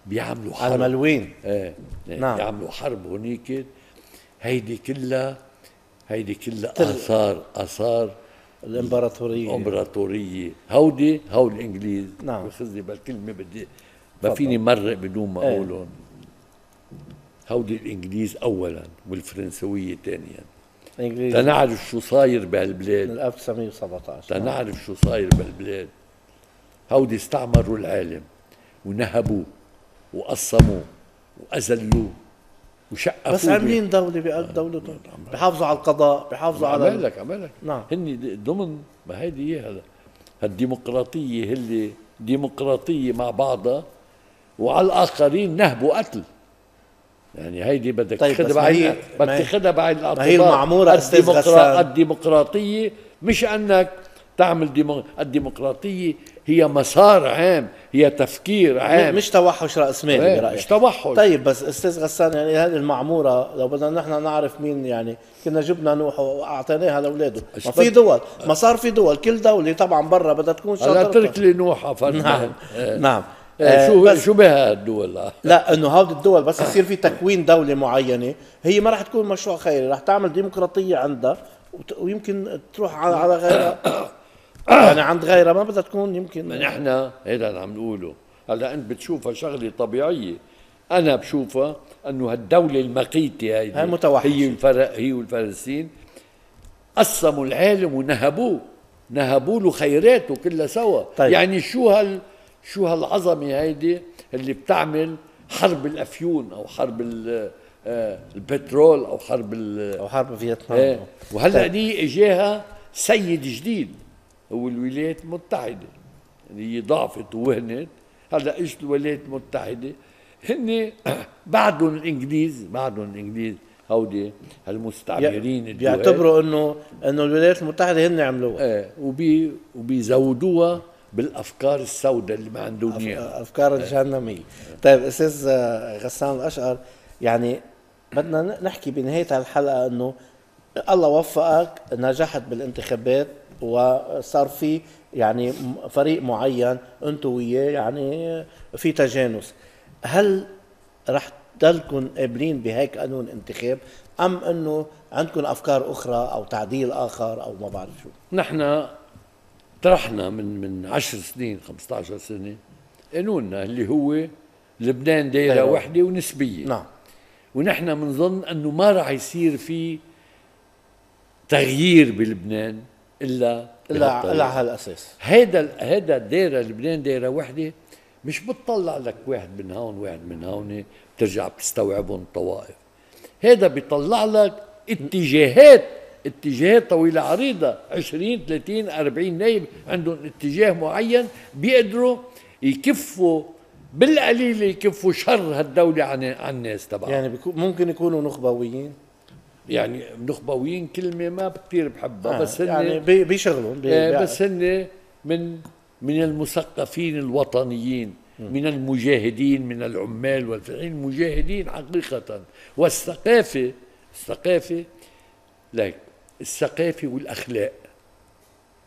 بيعملوا حرب. الملوين. إيه نعم. بيعملوا حرب هونيك. هيدي كلها هيدي كلها آثار آثار الإمبراطورية. الإمبراطورية. هودي هول الإنجليز. نعم. خذني بالكلمة بدي ما فيني مرق بدون ما أقولهم. هودي الإنجليز اولا والفرنسوية ثانيا. الانجليز تنعرف شو صاير بهالبلاد. من 1917 تنعرف شو صاير بهالبلاد. هودي استعمروا العالم ونهبوه وقصموه وأذلوه. وشقفوا بس عاملين دولة بقلب دولتهم بحافظوا على القضاء بحافظوا على عمل لك عمل لك. نعم. هن ضمن ما هيدي هي هذا. الديمقراطية اللي ديمقراطية مع بعضها وعلى الآخرين نهبوا قتل يعني هيدي بدك طيب تاخذها بعين بدك تاخذها بعين الاعتبار هي المعمورة الديمقرا... الديمقراطية مش أنك تعمل. الديمقراطية هي مسار عام هي تفكير عام. مش توحش راس مالي إيه، برايك مش توحش. طيب بس أستاذ غسان يعني هذه المعمورة لو بدنا نحن نعرف مين يعني كنا جبنا نوح وأعطيناها لأولاده. ما في دول ما صار في دول. كل دولة طبعا برا بدها تكون شاطرة. اترك لي نوح نعم إيه. نعم. إيه، شو بس شو بها الدول؟ لا إنه هذه الدول بس يصير في تكوين دولة معينة هي ما راح تكون مشروع خيري راح تعمل ديمقراطية عندها ويمكن تروح على غيرها. يعني عند غيرها ما بدها تكون يمكن. ما نحن هذا اللي عم نقوله. هلا أنت بتشوفها شغلة طبيعية. أنا بشوفها إنه هالدولة المقيتة هيدي هي متوحشة. هي الفر... هي والفلسطين قسموا العالم ونهبوه. نهبوا له خيراته كلها سوا. طيب. يعني شو هال شو هالعظمة هيدي اللي بتعمل حرب الأفيون أو حرب آه، البترول أو حرب أو حرب فيتنام. إيه. وهلأ طيب. دي إجاها سيد جديد. هو الولايات المتحدة اللي هي ضعفت ووهنت هلا اجت الولايات المتحدة هن [CLEARS THROAT] بعدهم الإنجليز بعدهم الإنجليز هودي هالمستعمرين بيعتبروا انه إنه الولايات المتحدة هن عملوها إيه وبي وبيزودوها بالأفكار السوداء اللي ما عندهم إياها. أفكار الجهنمية. طيب أستاذ غسان الأشقر يعني بدنا نحكي بنهاية هالحلقة إنه الله وفقك نجحت بالانتخابات. وصار في يعني فريق معين أنتم وياه يعني في تجانس. هل رح تضلكم قابلين بهيك قانون انتخاب؟ أم إنه عندكم أفكار أخرى أو تعديل آخر أو ما بعرف شو؟ نحن طرحنا من من 10 سنين 15 سنة قانوننا اللي هو لبنان دايرة أيوة. وحدة ونسبية. نعم. ونحن بنظن إنه ما راح يصير في تغيير بلبنان. إلا إلا على هالاساس هيدا هيدا دايره لبنان دايرة وحده مش بتطلع لك واحد من هون واحد من هون بترجع بتستوعبهم الطوائف هذا بيطلع لك اتجاهات اتجاهات طويلة عريضة 20 30 40 نايب عندهم اتجاه معين بيقدروا يكفوا بالقليل يكفوا شر هالدولة عن عن الناس تبعها يعني ممكن يكونوا نخبويين. يعني نخبويين كلمة ما كثير بحبها آه بس يعني بيشغلوا بي آه بس هن من من المثقفين الوطنيين من المجاهدين من العمال والفلاحين المجاهدين حقيقة. والثقافة الثقافة لك الثقافة والأخلاق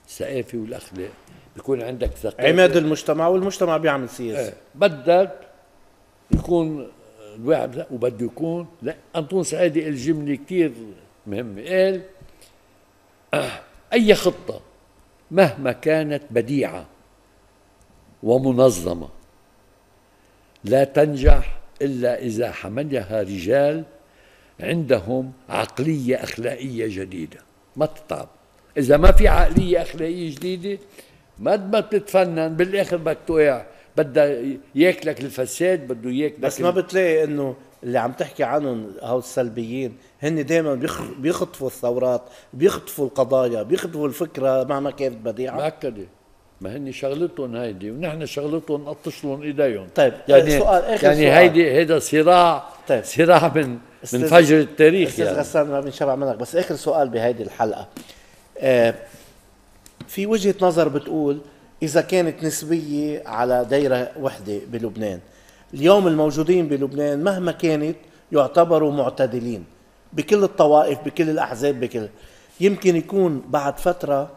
الثقافة والأخلاق. بيكون عندك ثقافة. عماد المجتمع والمجتمع بيعمل سياسة. آه بدك يكون الواحد وبده يكون لا أنطون سعيدي الجملة كثير مهمة. قال أي خطة مهما كانت بديعة ومنظمة لا تنجح إلا إذا حملها رجال عندهم عقلية أخلاقية جديدة. ما تتعب. إذا ما في عقلية أخلاقية جديدة ما ما بتتفنن بالآخر بدك توقع. بدها ياكلك الفساد بده ياكلك بس ما بتلاقي إنه اللي عم تحكي عنهم هو السلبيين هن دائما بيخطفوا الثورات بيخطفوا القضايا بيخطفوا الفكرة مهما كانت بديعة مأكدة ما هن شغلتهم هيدي ونحن شغلتهم نقطش لهم إيديهم طيب يعني سؤال آخر يعني سؤال. هيدي هيدا صراع طيب. صراع من من فجر التاريخ أستاذ يعني. غسان ما بنشبع منك بس آخر سؤال بهيدي الحلقة آه في وجهة نظر بتقول إذا كانت نسبية على دايرة وحدة بلبنان. اليوم الموجودين بلبنان مهما كانت يعتبروا معتدلين بكل الطوائف بكل الأحزاب بكل. يمكن يكون بعد فترة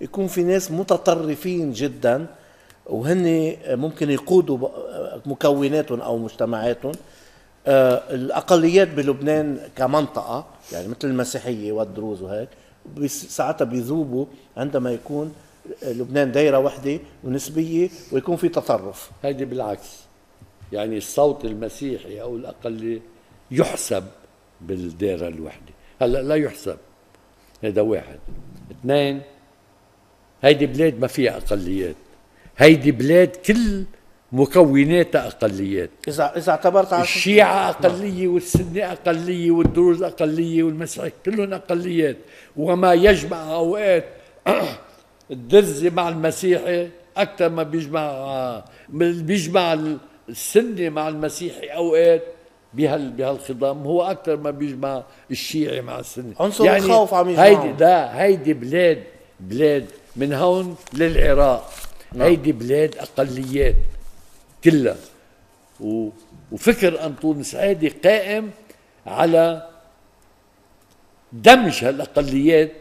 يكون في ناس متطرفين جدا وهن ممكن يقودوا مكوناتهم أو مجتمعاتهم. آه، الأقليات بلبنان كمنطقة يعني مثل المسيحية والدروز وهيك ساعتها بيذوبوا عندما يكون لبنان دايرة وحده ونسبية ويكون في تطرف. هيدي بالعكس يعني الصوت المسيحي أو الاقليه يحسب بالدائره الوحدة. هلأ لا يحسب هذا واحد. اثنين هيدي بلاد ما فيها أقليات. هيدي بلاد كل مكوناتها أقليات. اذا إذا اعتبرت الشيعة أقلية والسنة أقلية والدروز أقلية والمسيح كلهم أقليات. وما يجمع أوقات الدرزي مع المسيحي أكثر ما بيجمع بيجمع السنة مع المسيحي أوقات بهال بهالخضم هو أكثر ما بيجمع الشيعي مع السنة عنصر يعني الخوف عم هيدي لا هيدي بلاد بلاد من هون للعراق. نعم. هيدي بلاد أقليات كلها. و... وفكر انطون سعيدي قائم على دمج هالأقليات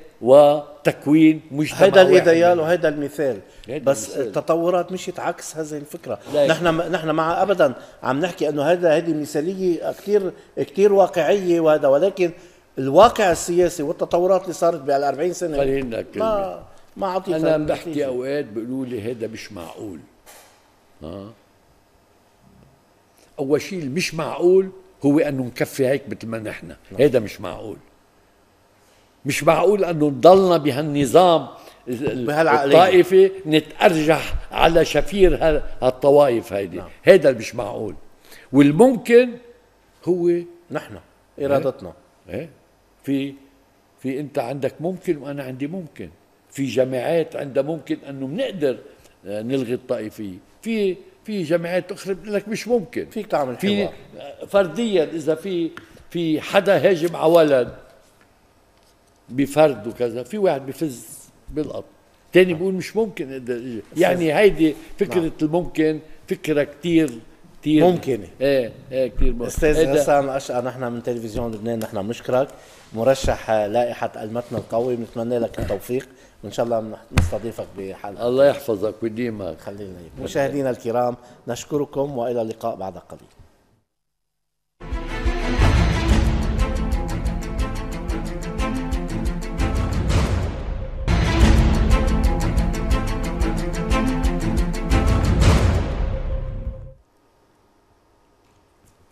وتكوين مجتمع هيدا الايديال وهيدا المثال. بس المثال. التطورات مشيت عكس هذه الفكرة. نحن نحن مع ابدا عم نحكي إنه هذا هذه مثالية كثير كثير واقعية وهذا ولكن الواقع السياسي والتطورات اللي صارت بال 40 سنة خلينا ما ما عطيت أنا بحكي أوقات بيقولوا لي هذا مش معقول. ها؟ أول شيء مش معقول هو إنه نكفي هيك مثل ما نحن. هذا مش معقول. مش معقول أنه نضلنا بهالنظام الطائفي نتأرجح على شفير هالطوائف هيدي. نعم. هذا مش معقول. والممكن هو نحن إرادتنا. إيه, إيه؟ في في أنت عندك ممكن وأنا عندي ممكن. في جماعات عندها ممكن أنه بنقدر آه، نلغي الطائفية. في في جماعات أخرى بتقول لك مش ممكن. فيك تعمل في فرديا إذا في في حدا هاجم على ولد بفرد وكذا في واحد بفز بيلقط تاني بيقول مش ممكن. يعني هيدي فكرة نعم. الممكن فكرة كتير كتير. ممكنة. إيه إيه كتير ممكن أستاذ غسان اشقى نحن من تلفزيون لبنان نحن بنشكرك مرشح لائحة المتن القوي بنتمنى لك التوفيق. وإن شاء الله نستضيفك بحلقة. الله يحفظك ويديمك. خلينا مشاهدينا الكرام نشكركم وإلى اللقاء بعد قليل.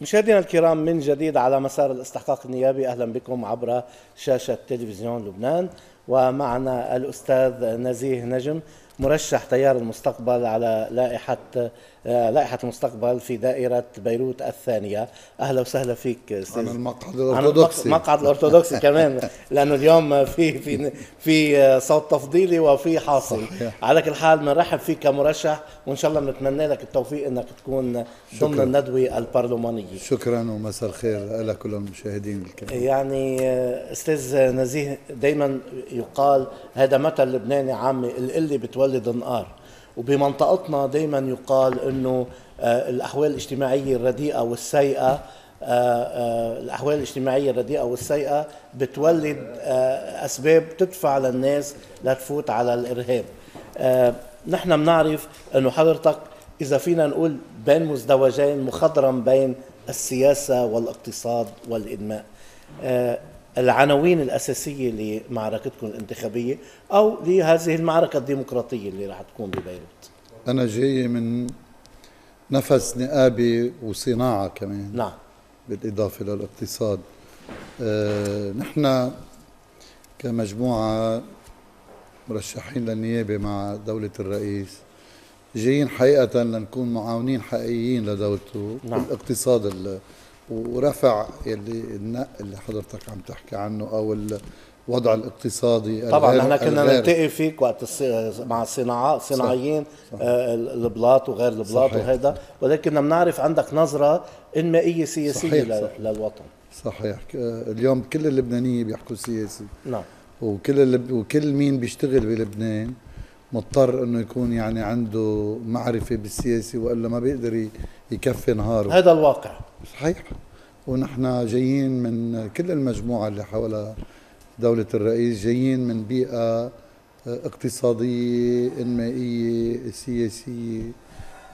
مشاهدينا الكرام من جديد على مسار الاستحقاق النيابي أهلا بكم عبر شاشة تلفزيون لبنان. ومعنا الأستاذ نزيه نجم مرشح تيار المستقبل على لائحة آه، لائحة المستقبل في دائرة بيروت الثانية. أهلا وسهلا فيك أستاذ. عن المقعد الأرثوذكسي. المقعد الأرثوذكسي [LAUGHS] كمان لأنه اليوم في في في صوت تفضيلي وفي حاصل. صحيح. على كل حال بنرحب فيك كمرشح وإن شاء الله بنتمنى لك التوفيق أنك تكون ضمن الندوة البرلمانية. شكرا ومساء الخير لكل المشاهدين الكرام. يعني آه، أستاذ نزيه دايما يقال هذا مثل لبناني عامي القلة بتولد النقار وبمنطقتنا دائما يقال إنه آه، الأحوال الاجتماعية الرديئة والسيئة آه، آه، الأحوال الاجتماعية الرديئة والسيئة بتولد أسباب تدفع للناس لتفوت على الإرهاب. نحن بنعرف إنه حضرتك إذا فينا نقول بين مزدوجين مخضرم بين السياسة والاقتصاد والإدماء. العناوين الأساسية لمعركتكم الانتخابية أو لهذه المعركة الديمقراطية اللي راح تكون ببيروت. أنا جاي من نفس نقابي وصناعة كمان. نعم. بالإضافة للاقتصاد. أه نحن كمجموعة مرشحين للنيابة مع دولة الرئيس جايين حقيقة لنكون معاونين حقيقيين لدولته. نعم. بالاقتصاد ورفع اللي النق اللي حضرتك عم تحكي عنه أو الوضع الاقتصادي طبعا نحن كنا نلتقي فيك وقت مع الصناعات صناعيين آه البلاط وغير البلاط وهذا ولكن بنعرف عندك نظرة إنمائية سياسية صحيح صحيح. للوطن. صحيح. اليوم كل اللبنانيه بيحكوا سياسي. نعم. وكل اللب... وكل مين بيشتغل بلبنان مضطر إنه يكون يعني عنده معرفة بالسياسة وإلا ما بيقدر يكفي نهاره. هذا الواقع. صحيح. ونحن جايين من كل المجموعة اللي حول دولة الرئيس جايين من بيئة اقتصادية إنمائية سياسية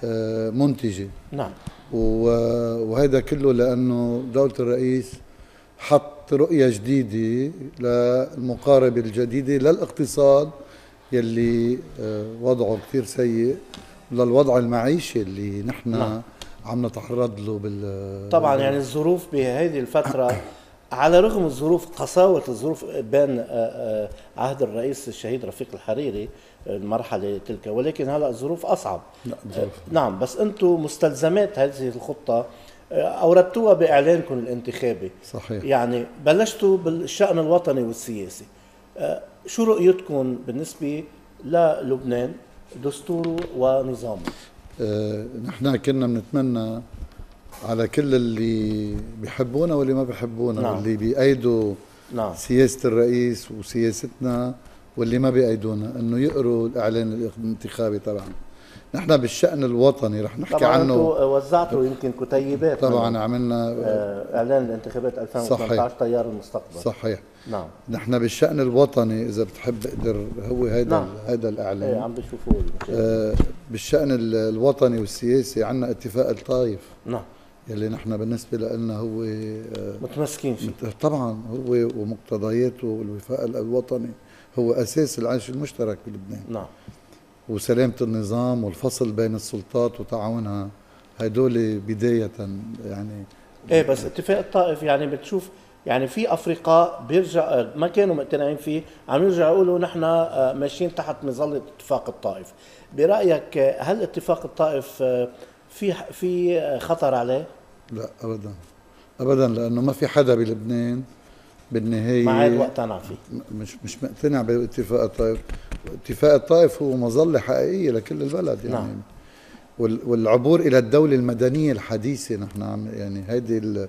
آه، منتجة. نعم. وهذا كله لأنه دولة الرئيس حط رؤية جديدة للمقاربة الجديدة للاقتصاد يلي آه، وضعه كثير سيء للوضع المعيشي اللي نحن نعم. عم نتعرض له بال طبعا يعني الظروف بهذه الفترة على رغم الظروف قساوة الظروف بين آه، آه، عهد الرئيس الشهيد رفيق الحريري المرحلة تلك ولكن هلا الظروف أصعب. نعم, بس أنتم مستلزمات هذه الخطة آه، أوردتوها بإعلانكم الانتخابي. صحيح. يعني بلشتوا بالشأن الوطني والسياسي. شو رؤيتكم بالنسبة للبنان دستوره ونظامه؟ آه، نحن كنا بنتمنى على كل اللي بيحبونا واللي ما بيحبونا نعم. واللي بيأيدوا نعم. سياسة الرئيس وسياستنا واللي ما بيأيدونا إنه يقروا الإعلان الانتخابي تبعنا نحن بالشأن الوطني رح نحكي طبعا عنه. وزعتوا يمكن كتيبات طبعا عملنا آه، إعلان الانتخابات 2018 تيار المستقبل. صحيح. نعم. نحن بالشأن الوطني إذا بتحب أقدر هو هذا نعم. هذا الإعلان. إيه عم بشوفوه. آه بالشأن الوطني والسياسي عندنا اتفاق الطائف. نعم. يلي نحن بالنسبة لنا هو آه متمسكين فيه. طبعا هو ومقتضياته والوفاق الوطني هو أساس العيش المشترك بلبنان نعم. وسلامة النظام والفصل بين السلطات وتعاونها. هدول بداية يعني. إيه بس اتفاق الطائف يعني بتشوف يعني في افرقاء بيرجع ما كانوا مقتنعين فيه عم يرجعوا يقولوا نحن آه، ماشيين تحت مظله اتفاق الطائف. برأيك هل اتفاق الطائف آه، في في خطر عليه؟ لا ابدا. ابدا لأنه ما في حدا بلبنان بالنهاية ما عاد مقتنع فيه. مش مش مقتنع باتفاق الطائف. اتفاق الطائف هو مظلة حقيقية لكل البلد يعني. نعم. والعبور إلى الدولة المدنية الحديثة نحن عم يعني هيدي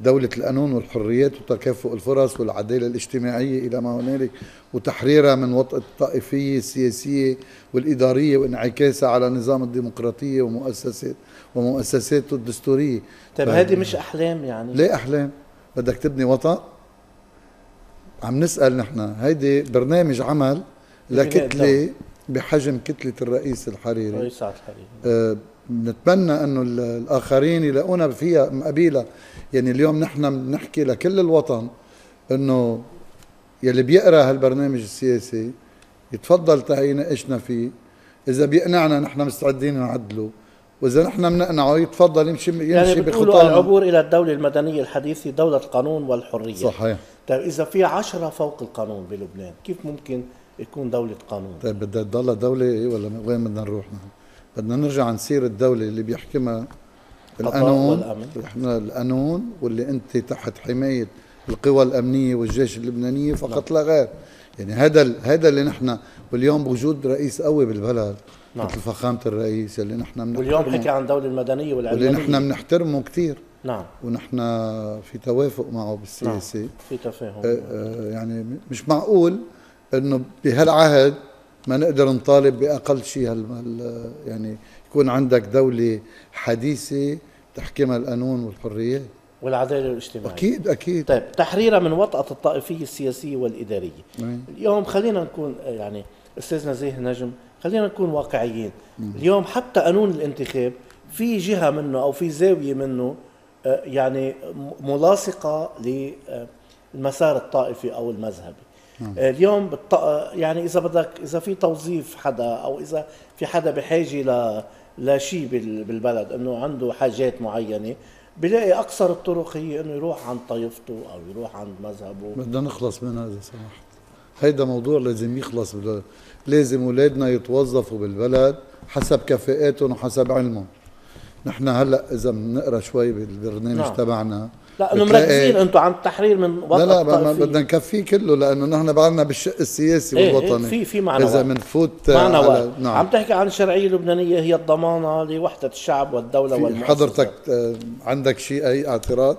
دولة القانون والحريات وتكافؤ الفرص والعدالة الاجتماعية إلى ما هنالك وتحريرها من وطأة الطائفية السياسية والإدارية وانعكاسها على نظام الديمقراطية ومؤسسات ومؤسساته الدستورية. طيب هذه مش أحلام يعني؟ ليه أحلام؟ بدك تبني وطن عم نسأل نحن. هيدي برنامج عمل لكتلة بحجم كتلة الرئيس الحريري. رئيس الحريري. آه نتمنى أنه الآخرين يلاقونا فيها مقابلة. يعني اليوم نحن بنحكي لكل الوطن إنه يلي بيقرأ هالبرنامج السياسي يتفضل تعي يناقشنا فيه. إذا بيقنعنا نحن مستعدين نعدله. وإذا نحن بنقنعه يتفضل يمشي يمشي يعني بخطأنا. العبور إلى الدولة المدنية الحديثة دولة القانون والحرية. صحيح. طيب إذا في عشرة فوق القانون بلبنان كيف ممكن يكون دولة قانون؟ طيب بدها تضلها دولة إيه ولا وين بدنا نروح نحن؟ بدنا نرجع نصير الدولة اللي بيحكمها القانون. إحنا القانون واللي أنت تحت حماية القوى الأمنية والجيش اللبنانية فقط لا غير. يعني هذا هذا اللي نحن واليوم بوجود رئيس قوي بالبلد. نعم. مثل فخامة الرئيس اللي نحن واليوم بنحترمه حكي عن الدولة المدنية واللي والعلمانيه نحن بنحترمه كثير. نعم. ونحن في توافق معه نعم. بالسياسة في تفاهم. آه، آه، يعني مش معقول إنه بهالعهد ما نقدر نطالب بأقل شيء هال يعني يكون عندك دولة حديثة تحكمها القانون والحريات والعدالة الاجتماعية. أكيد أكيد. طيب تحريرا من وطأة الطائفية السياسية والإدارية. نعم. اليوم خلينا نكون آه، يعني أستاذ نزيه نجم خلينا نكون واقعيين. اليوم حتى قانون الانتخاب في جهة منه أو في زاوية منه آه، يعني م- ملاصقة للمسار الطائفي أو المذهبي. آه، اليوم بالط... آه، يعني إذا بدك إذا في توظيف حدا أو إذا في حدا بحاجة ل لشيء بال- بالبلد إنه عنده حاجات معينة بلاقي اقصر الطرق هي إنه يروح عند طائفته أو يروح عند مذهبه. بدنا نخلص من هذا سمحت هيدا موضوع لازم يخلص بال- لازم أولادنا يتوظفوا بالبلد حسب كفاءاتهم وحسب علمهم نحن هلأ إذا بنقرأ شوي بالبرنامج نعم. تبعنا لا انه مركزين أنتم عن التحرير من وطأة لا لا. بدنا نكفيه كله لأنه نحن بعدنا بالشق السياسي إيه، والوطني إيه، في- في معنى إذا. بنفوت معنى على نعم عم تحكي عن الشرعيه اللبنانيه هي الضمانة لوحدة الشعب والدولة في والمؤسسات حضرتك آه، عندك شيء أي اعتراض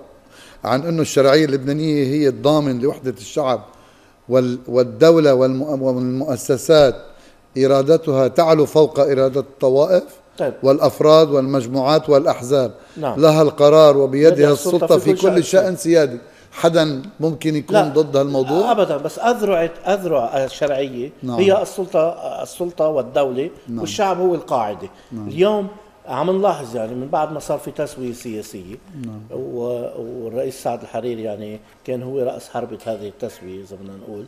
عن إنه الشرعية اللبنانية هي الضامن لوحدة الشعب وال- والدولة والم- والمؤسسات إرادتها تعلو فوق إرادة الطوائف طيب. والأفراد والمجموعات والأحزاب نعم. لها القرار وبيدها بيدها السلطة في في كل كل شأن. سيادي حدا ممكن يكون لا ضد هالموضوع ابدا بس اذرع أذرع الشرعية نعم. هي السلطه السلطة والدولة نعم. والشعب هو القاعدة اليوم عم نلاحظ يعني من بعد ما صار في تسوية سياسية نعم. والرئيس سعد الحريري يعني كان هو رأس حربة هذه التسوية إذا بدنا نقول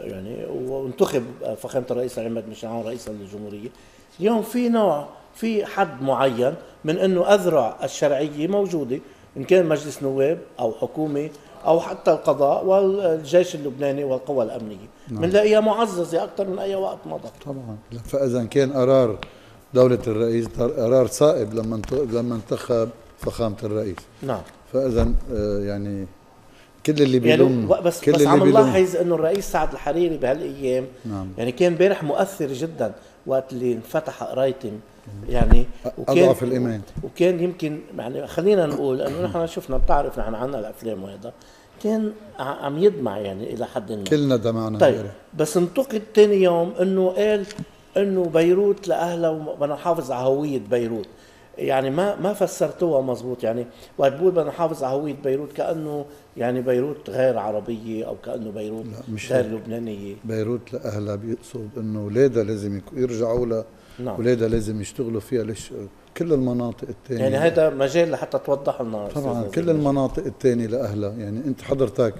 يعني وانتخب فخامة الرئيس عماد مشعان رئيسا للجمهورية. اليوم في نوع في حد معين من إنه أذرع الشرعية موجودة إن كان مجلس نواب أو حكومة أو حتى القضاء والجيش اللبناني والقوى الأمنية. بنلاقيها معززة أكثر من أي وقت مضى. طبعا. فاذا كان قرار دولة الرئيس قرار صائب لما لما انتخب فخامة الرئيس. نعم. فإذا آه، يعني كل اللي يعني بيلوم و- بس كل بس اللي عم نلاحظ إنه الرئيس سعد الحريري بهالأيام نعم. يعني كان امبارح مؤثر جدا وقت اللي انفتح قرايتم يعني أضعف الإيمان. وكان يمكن يعني خلينا نقول إنه نحن شفنا بتعرف نحن عنا الأفلام وهذا كان عم يدمع يعني إلى حد ما. كلنا دمعنا طيب. بس انتقد ثاني يوم إنه قال انه بيروت لاهلها وبدنا نحافظ على هوية بيروت. يعني ما ما فسرتوها مزبوط. يعني وقت بقول بدنا نحافظ على هوية بيروت كأنه يعني بيروت غير عربية أو كأنه بيروت لا، مش غير. لبنانية. بيروت لأهلها بيقصد إنه اولادها لازم يرجعوا لها نعم. اولادها لازم يشتغلوا فيها ليش؟ كل المناطق الثانية يعني هذا مجال لحتى توضح لنا طبعا كل. المناطق الثانية لأهلها. يعني أنت حضرتك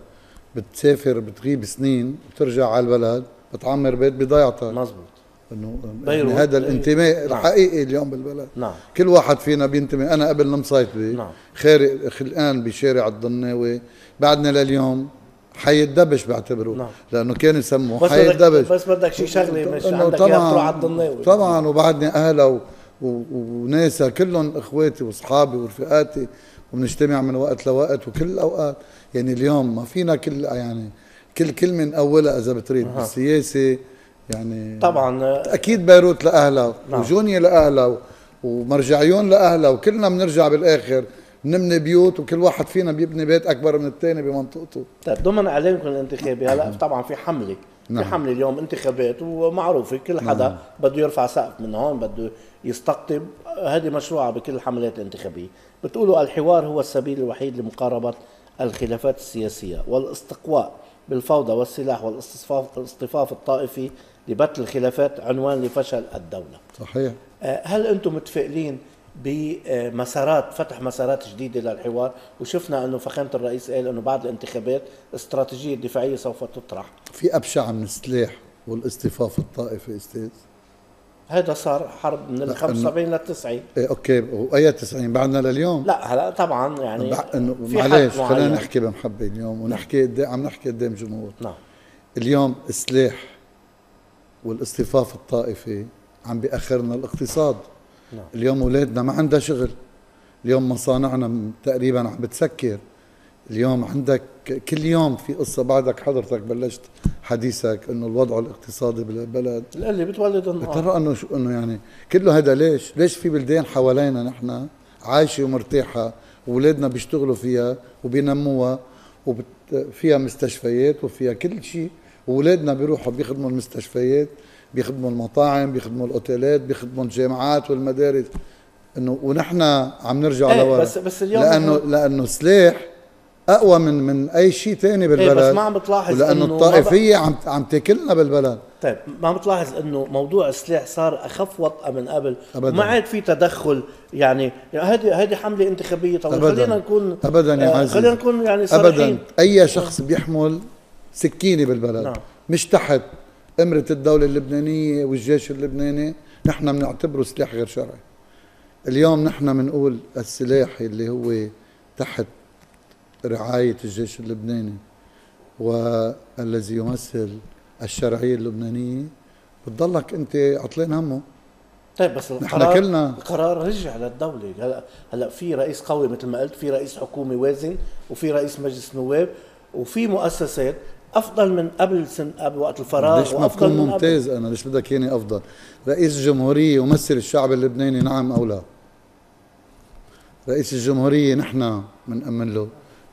بتسافر بتغيب سنين بترجع على البلد بتعمر بيت بضيعتك. مزبوط. إنه. يعني هذا الانتماء نعم. الحقيقي اليوم بالبلد. نعم. كل واحد فينا بينتمي. أنا قبل المصيطبي نعم. خارق خلقان بشارع الضناوي. بعدنا لليوم حي الدبش بعتبره. نعم. لأنه كانوا يسموه حي الدبش. بس بدك شي شغلة مش عندك تروح على الضناوي. طبعا. وبعدني اهلها و... و... وناسها كلهم إخواتي وأصحابي ورفقاتي وبنجتمع من وقت لوقت وكل الاوقات يعني اليوم ما فينا كل يعني كل كلمه نقولها إذا بتريد. أها. بالسياسة يعني طبعا. أكيد بيروت لأهلها نعم. وجونيا لأهلها ومرجعيون لأهلها وكلنا بنرجع بالآخر بنبني بيوت وكل واحد فينا بيبني بيت أكبر من الثاني بمنطقته. طيب ضمن اعلامكم الانتخابي. هلا طبعا في حملة. نعم. في حملة اليوم انتخابات ومعروفة كل حدا بده يرفع سقف من هون بده يستقطب. هذه مشروعة بكل الحملات الانتخابية. بتقولوا الحوار هو السبيل الوحيد لمقاربة الخلافات السياسية والاستقواء بالفوضى والسلاح والاصطفاف الاصطفاف الطائفي لبت الخلافات عنوان لفشل الدولة. صحيح. آه، هل أنتم متفائلين بمسارات فتح مسارات جديدة للحوار؟ وشفنا أنه فخامة الرئيس قال أنه بعد الانتخابات استراتيجية دفاعية سوف تطرح. في أبشع من السلاح والاصطفاف الطائفي أستاذ؟ هذا صار حرب من ال 75 لل 90 إيه أوكي. وأي 90 بعدنا لليوم؟ لا هلا طبعا يعني معلش خلينا نحكي بمحبه اليوم ونحكي قد عم نحكي قدام جمهور. نعم. اليوم السلاح والاصطفاف الطائفي عم بيأخرنا الاقتصاد نعم. اليوم أولادنا ما عندها شغل اليوم مصانعنا تقريبا عم بتسكر اليوم عندك كل يوم في قصة بعدك حضرتك بلشت حديثك إنه الوضع الاقتصادي بالبلد اللي بتولد النار ترى إنه شو إنه يعني كله هذا ليش؟ ليش في بلدان حوالينا نحن عايشة ومرتاحة وأولادنا بيشتغلوا فيها وبينموها وفيها مستشفيات وفيها كل شيء واولادنا بيروحوا بيخدموا المستشفيات بيخدموا المطاعم بيخدموا الأوتيلات بيخدموا الجامعات والمدارس. إنه ونحن عم نرجع إيه لورا. بس بس اليوم لأنه لأنه سلاح أقوى من من أي شيء ثاني بالبلد إيه بس ما عم بتلاحظ لأنه الطائفية عم عم تاكلنا بالبلد. طيب ما عم بتلاحظ إنه موضوع السلاح صار أخف وطأة من قبل؟ أبداً. ما عاد في تدخل يعني هذه هذه حملة انتخابية. طبعا خلينا نكون ابدا يا آه، عزيزي خلينا نكون يعني صريحين. ابدا. أي شخص بيحمل سكينة بالبلد. نعم. مش تحت أمرة الدولة اللبنانية والجيش اللبناني. نحن بنعتبره سلاح غير شرعي. اليوم نحن بنقول السلاح اللي هو تحت رعاية الجيش اللبناني والذي يمثل الشرعية اللبنانية. بتضلك أنت عطلان همه. طيب بس القرار كلنا. القرار رجع للدولة. هلا هلا في رئيس قوي مثل ما قلت في رئيس حكومة وازن وفي رئيس مجلس نواب وفي مؤسسات أفضل من قبل سن قبل وقت الفراغ ليش ما بكون ممتاز. أنا ليش بدك إياني أفضل؟ رئيس الجمهورية يمثل الشعب اللبناني نعم أو لا؟ رئيس الجمهورية نحن بنأمن له.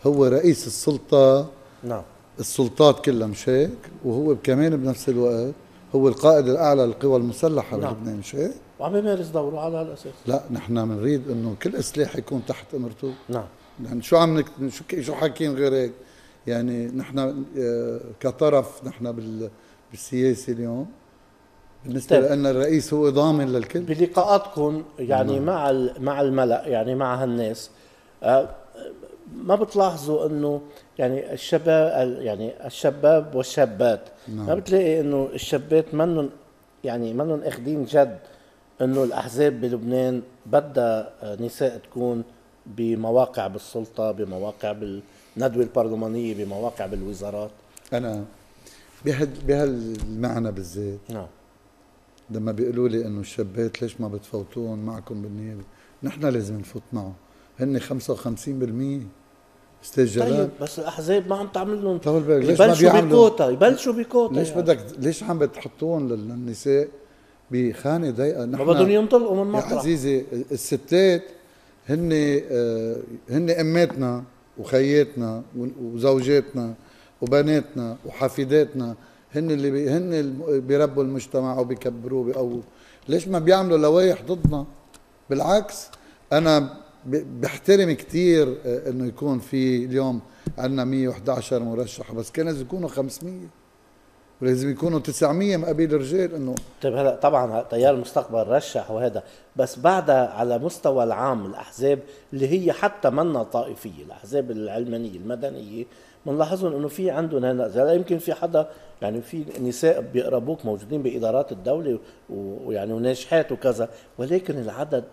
هو رئيس السلطة. نعم. السلطات كلها مش هيك وهو كمان بنفس الوقت هو القائد الأعلى للقوى المسلحة نعم. بلبنان مش هيك؟ وعم يمارس دوره على هالاساس لا نحن بنريد إنه كل سلاح يكون تحت أمرته. نعم. يعني شو عم نك... شو شو حاكين غير هيك؟ يعني نحن آه، كطرف نحن بالسياسة اليوم بالنسبة طيب. لنا الرئيس هو ضامن للكل بلقاءاتكم يعني نعم. مع مع الملأ يعني مع هالناس آه، ما بتلاحظوا إنه يعني الشباب يعني الشباب والشابات نعم. ما بتلاقي إنه الشابات منن يعني منن أخذين جد إنه الأحزاب بلبنان بدها نساء تكون بمواقع بالسلطة بمواقع بالندوه البرلمانية بمواقع بالوزارات. أنا بهالمعنى بالذات. نعم. لما بيقولوا لي إنه الشابات ليش ما بتفوتون معكم بالنيابة؟ نحن لازم نفوت معهم هن 55% أستاذ جلال. طيب بس الأحزاب ما عم تعمل لهم. طول بالك ليش يبلشوا بكوتا يبلشوا بكوتا ليش يعني. بدك ليش عم بتحطون للنساء بخانة ضيقة؟ نحن ما بدهم ينطلقوا من مطرح. يا عزيزي الستات هن آه هن أماتنا وخياتنا وزوجاتنا وبناتنا وحفيداتنا. هن اللي بي هن بيربوا المجتمع وبيكبروه بيقووا ليش ما بيعملوا لوائح ضدنا؟ بالعكس أنا بحترم كثير آه، إنه يكون في اليوم عندنا 111 مرشح بس كان لازم يكونوا 500 ولازم يكونوا 900 مقابل الرجال إنه طيب هلا طبعا تيار المستقبل رشح وهذا بس بعدها على مستوى العام الأحزاب اللي هي حتى منا طائفية الأحزاب العلمانية المدنية بنلاحظهم إنه في عندهم هلا يمكن في حدا يعني في نساء بيقربوك موجودين بإدارات الدولة ويعني وناجحات وكذا ولكن العدد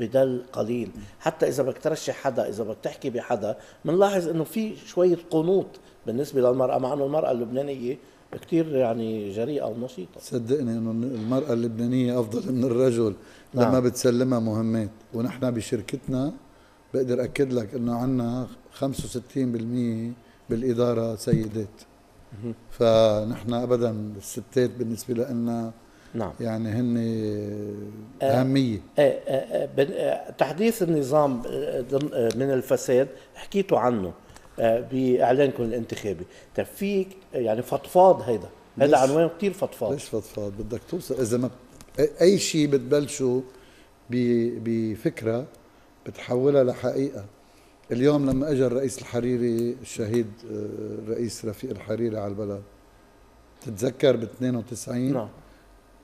بدل قليل. حتى إذا بدك ترشح حدا إذا بدك تحكي بحدا بنلاحظ إنه في شوية قنوط بالنسبة للمرأة مع إنه المرأة اللبنانية كثير يعني جريئة ونشيطه صدقني إنه المرأة اللبنانية أفضل من الرجل نعم. لما بتسلمها مهمات. ونحن بشركتنا بقدر أكد لك إنه عندنا 65% بالإدارة سيدات. فنحن ابدا الستات بالنسبة لنا نعم. يعني هن آه، أهمية. آه آه آه تحديث النظام من الفساد حكيتوا عنه. بإعلانكم الانتخابي. طيب في يعني فضفاض هيدا. هذا عنوان كثير فضفاض. ليش فضفاض؟ بدك توصل. إذا ما أي شيء بتبلشوا بفكرة بتحولها لحقيقة. اليوم لما اجى الرئيس الحريري الشهيد الرئيس رفيق الحريري على البلد تتذكر ب 92 نعم.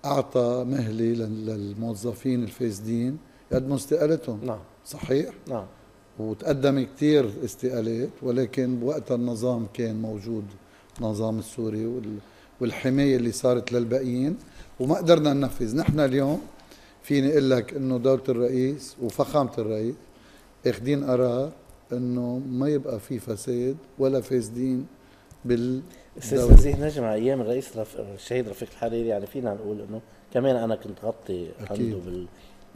أعطى مهله للموظفين الفاسدين يقدموا استقالتهم. نعم. صحيح؟ نعم. وتقدم كثير استقالات ولكن بوقتها النظام كان موجود النظام السوري والحماية اللي صارت للباقيين وما قدرنا ننفذ. نحن اليوم فيني أقول لك إنه دولة الرئيس وفخامة الرئيس أخذين قرار إنه ما يبقى في فساد ولا فاسدين بال أستاذ نزيه نجم أيام الرئيس رف... الشهيد رفيق الحريري يعني فينا نقول إنه كمان أنا كنت غطي عنده بال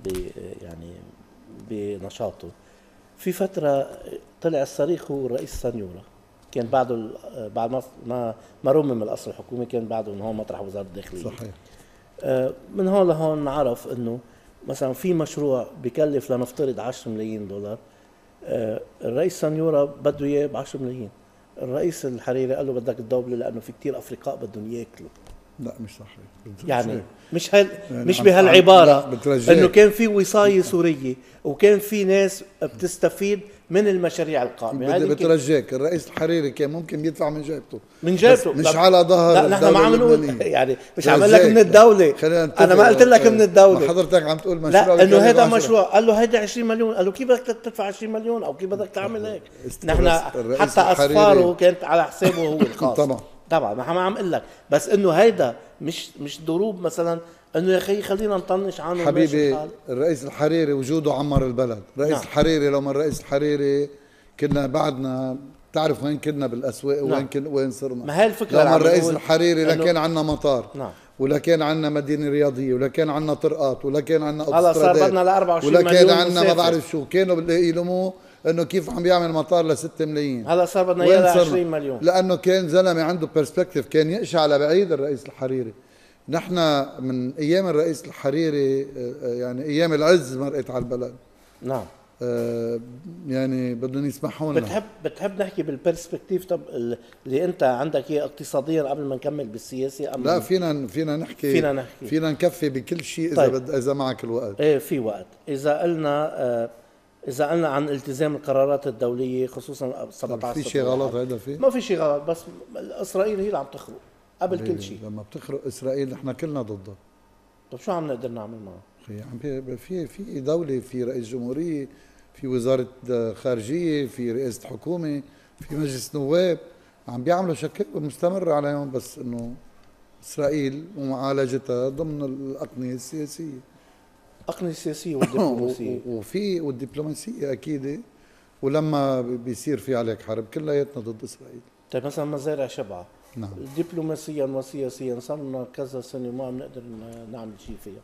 ب... يعني بنشاطه. في فترة طلع الصريخ هو الرئيس سانيورا. كان بعده بعد ما ما ما رمم الأصل الحكومي كان بعده انه هو مطرح وزارة الداخلية. صحيح. آه، من هون لهون نعرف إنه مثلا في مشروع بكلف لنفترض 10 ملايين دولار. آه، الرئيس سانيورا بده إياه ب 10 ملايين. الرئيس الحريري قال له بدك تدوبله لأنه في كثير افرقاء بدهم يأكلوا. لا مش صحيح. يعني مش هل يعني مش بهالعبارة. إنه كان في وصاية سورية وكان في ناس بتستفيد من المشاريع القائمه بترجاك الرئيس الحريري كان ممكن يدفع من جيبته. من جيبته. مش على ظهر لا نحن ما عم نقول. يعني مش عم لك من الدولة. أنا ما قلت لك من ما الدولة. حضرتك عم تقول مشروع لا انه هذا 10. مشروع. قال له هيدا 20 مليون. قال له كيف بدك تدفع 20 مليون؟ أو كيف بدك تعمل هيك؟ نحن حتى اسفاره كانت على حسابه هو الخاص. [LAUGHS] طبعا. طبعا ما عم أقول لك بس إنه هيدا مش مش ضروب مثلا إنه يا أخي خلينا نطنش عنه حبيبي. الرئيس الحريري وجوده عمر البلد رئيس نعم. الحريري لو ما الرئيس الحريري كنا بعدنا تعرف وين كنا بالأسواق نعم. وين كنا وين صرنا ما هي الفكرة لو اللي ما عم الرئيس الحريري لا كان عندنا مطار نعم. ولا كان عندنا مدينة رياضية ولا كان عندنا طرقات ولا كان عندنا هلا صار اوتوسترادات بدنا ل 24 ولا كان عندنا ما. بعرف شو كانوا يلوموه إنه كيف عم بيعمل مطار ل 6 ملايين. هلا صار بدنا إياه ل صرنا؟ 20 مليون. لأنه كان زلمة عنده perspective كان يقشع على بعيد الرئيس الحريري. نحن من أيام الرئيس الحريري آه، آه، يعني أيام العز مرقت على البلد. نعم. آه، يعني بدهم يسمحوا لنا بتحب بتحب نحكي بالبرسبكتيف طب ال- اللي أنت عندك إياه اقتصاديا قبل ما نكمل بالسياسي أم لا فينا فينا نحكي فينا نحكي. فينا نكفي بكل شيء إذا طيب. بد إذا معك الوقت. إيه في وقت. إذا قلنا آه إذا قلنا عن التزام القرارات الدولية خصوصا 17 في شيء غلط. هذا فيه ما في شيء غلط بس إسرائيل هي اللي عم تخرق قبل كل شيء. لما بتخرق إسرائيل نحن كلنا ضدها. طب شو عم نقدر نعمل معه أخي، عم بي- في في دولة في رئيس جمهورية في وزارة خارجية في رئاسه حكومة في مجلس نواب عم بيعملوا شكاوى مستمرة عليهم بس إنه إسرائيل ومعالجتها ضمن الأقنية السياسية. اقنيه السياسية [LAUGHS] والدبلوماسية. وفي والدبلوماسية أكيد ولما بيصير في عليك حرب كلياتنا ضد إسرائيل. طيب مثلا مزارع شبعة. نعم. دبلوماسيا وسياسيا صار لنا كذا سنة وما عم نقدر نعمل شيء فيها.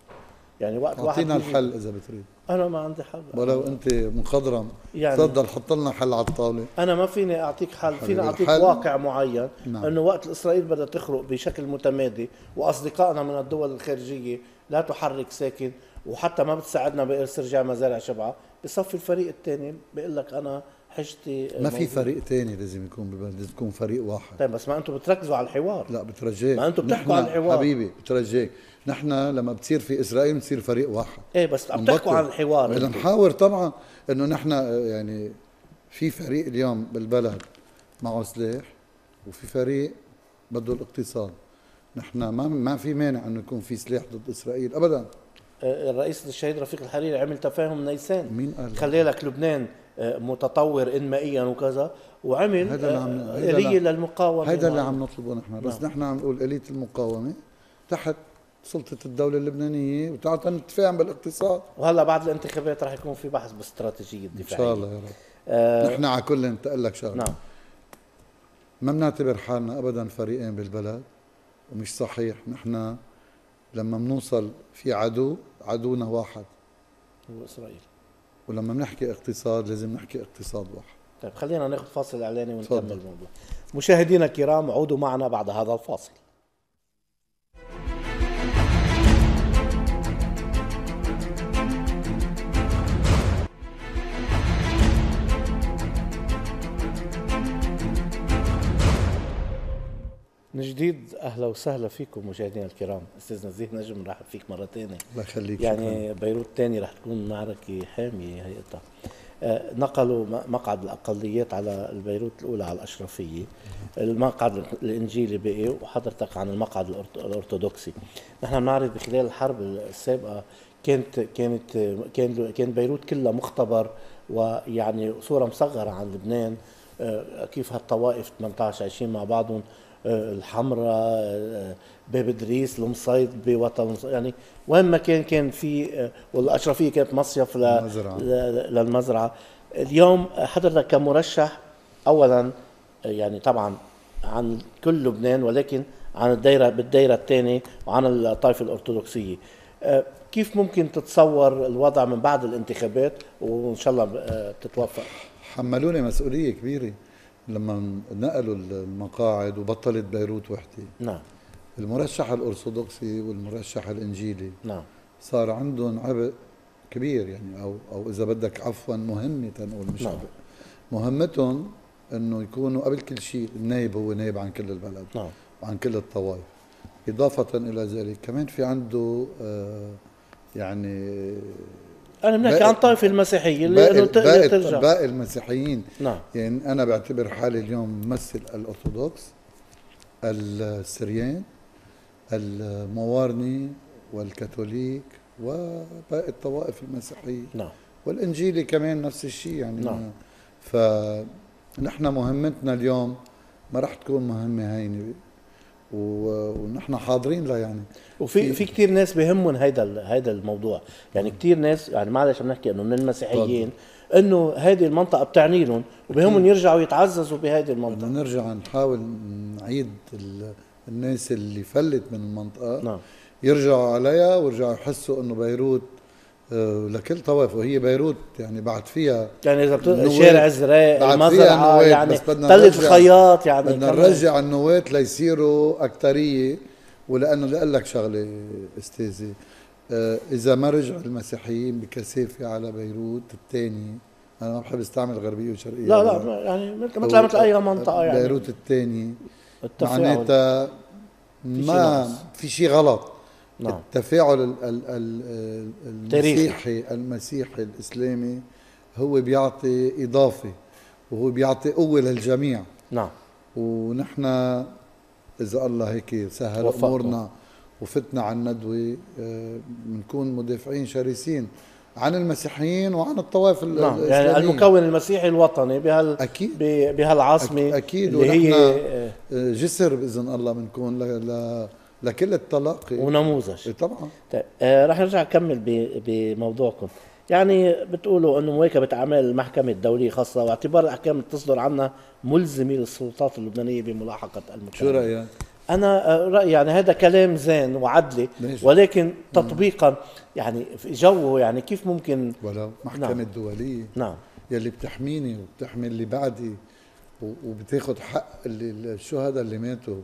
يعني وقت واحد أعطينا الحل إذا بتريد. أنا ما عندي حل. ولو أنت مخضرم يعني- تفضل حط لنا حل على الطاولة. أنا ما فيني أعطيك حل. فيني أعطيك الحل- واقع معين نعم. إنه وقت إسرائيل بدها تخرق بشكل متمادي وأصدقائنا من الدول الخارجية لا تحرك ساكن وحتى ما بتساعدنا باسترجاع مزارع شبعة. بصفي الفريق الثاني بيقول لك أنا حجتي ما في. فريق تاني لازم يكون لازم يكون فريق واحد. طيب بس ما أنتم بتركزوا على الحوار. لا بترجاك ما أنتوا بتحكوا عن الحوار. حبيبي بترجاك نحن لما بتصير في إسرائيل بتصير فريق واحد. إيه بس عم تحكوا عن الحوار بدنا. نحاور طبعا إنه نحن يعني في فريق اليوم بالبلد معه سلاح وفي فريق بده الاقتصاد نحن ما ما في مانع إنه يكون في سلاح ضد إسرائيل ابدا. الرئيس الشهيد رفيق الحريري عمل تفاهم نيسان. مين قال؟ خلي لك لبنان آه، متطور انمائيا وكذا. وعمل هيدا اللي عم- آه، هيدا آلية اللي- للمقاومة. هيدا اللي. عم نطلبه نحن. بس نعم. نحن عم نقول آلية المقاومة تحت سلطة الدولة اللبنانية وتعال نتفاهم بالاقتصاد. وهلا بعد الانتخابات رح يكون في بحث باستراتيجية إن الدفاع شاء الله يا رب. آه نحن على كل انت لك شغلة. نعم. ما بنعتبر حالنا ابدا فريقين بالبلد ومش صحيح. نحن لما بنوصل في عدو عدونا واحد. هو إسرائيل. ولما بنحكي اقتصاد لازم نحكي اقتصاد واحد. طيب خلينا ناخذ فاصل إعلاني ونكمل. الموضوع. مشاهدينا الكرام عودوا معنا بعد هذا الفاصل. من جديد أهلا وسهلا فيكم مشاهدينا الكرام. أستاذ نزيه نجم نرحب فيك مرة ثانية الله يخليك. شكراً. يعني بيروت تاني رح تكون معركة حامية هيئتها. آه، نقلوا مقعد الأقليات على البيروت الأولى على الأشرفية. المقعد الإنجيلي بقي وحضرتك عن المقعد الأرثوذكسي. نحن بنعرف بخلال الحرب السابقة كانت كانت كان كان بيروت كلها مختبر ويعني صورة مصغرة عن لبنان. آه، كيف هالطوائف 18 عايشين مع بعضهم. الحمراء باب إدريس المصيد بوطن يعني وين ما كان كان في والأشرفية كانت مصيف للمزرعة. اليوم حضرتك كمرشح اولا يعني طبعا عن كل لبنان ولكن عن الدائره بالدائره الثانية وعن الطائفة الأرثوذكسية. كيف ممكن تتصور الوضع من بعد الانتخابات؟ وإن شاء الله أه، تتوفق. حملوني مسؤولية كبيرة. لما نقلوا المقاعد وبطلت بيروت وحدة. نعم. المرشح الأرثوذكسي والمرشح الإنجيلي نعم. صار عندهم عبء كبير يعني أو أو إذا بدك عفوا مهمه تنقول مش نعم. عبء. مهمتهم إنه يكونوا قبل كل شيء النايب هو نايب عن كل البلد نعم. وعن كل الطوائف. إضافة إلى ذلك كمان في عنده آه يعني أنا بنحكي عن الطائفة المسيحية اللي باقي, باقي, ترجع. باقي المسيحيين. نعم. يعني أنا بعتبر حالي اليوم ممثل الأرثوذكس السريان الموارني والكاثوليك وباقي الطوائف المسيحية. نعم. والإنجيلي كمان نفس الشيء يعني نعم. فنحن مهمتنا اليوم ما راح تكون مهمة هينة ونحن حاضرين لها يعني. وفي في كثير ناس بهمهم هيدا هيدا الموضوع. يعني كثير ناس يعني معلش عم نحكي إنه من المسيحيين إنه هذه المنطقة بتعني لهم وبهمهم يرجعوا يتعززوا بهذه المنطقة. بدنا نرجع نحاول نعيد الناس اللي فلت من المنطقة. نعم. يرجعوا عليها ويرجعوا يحسوا إنه بيروت لكل طوائف وهي بيروت يعني بعد فيها يعني إذا بت... شارع الزراق المزرعة يعني تلة الخياط يعني بدنا نرجع النواه ليصيروا اكثريه ولأنه بدي أقول لك شغلة استاذي آه، إذا ما رجع المسيحيين بكثافه على بيروت الثانية أنا ما بحب أستعمل غربية وشرقية لا لا يعني مثل مثل أي منطقة يعني. بيروت الثانية معناتها ما في شيء غلط. نعم. التفاعل المسيحي المسيحي الإسلامي هو بيعطي إضافة وهو بيعطي قوة للجميع. نعم. ونحن إذا الله هيك سهل أمورنا وفتنا على الندوه بنكون آه، مدافعين شرسين عن المسيحيين وعن الطوائف نعم. يعني المكون المسيحي الوطني بهال أكيد. بهالعاصمة أكيد. اللي هي آه، جسر بإذن الله بنكون ل... لكل التلقي ونموذج. إيه، طبعا. طيب آه رح نرجع نكمل بموضوعكم. يعني بتقولوا إنه مواكبه اعمال المحكمة الدولية خاصة واعتبار الأحكام اللي تصدر عنها ملزمة للسلطات اللبنانية بملاحقة المجتمع شو رأيك؟ أنا آه، رأيي يعني هذا كلام زين وعدلي ولكن تطبيقا يعني في جوه يعني كيف ممكن؟ ولو محكمة نعم. دولية نعم. يلي بتحميني وبتحمي اللي بعدي وبتاخذ حق اللي الشهداء اللي ماتوا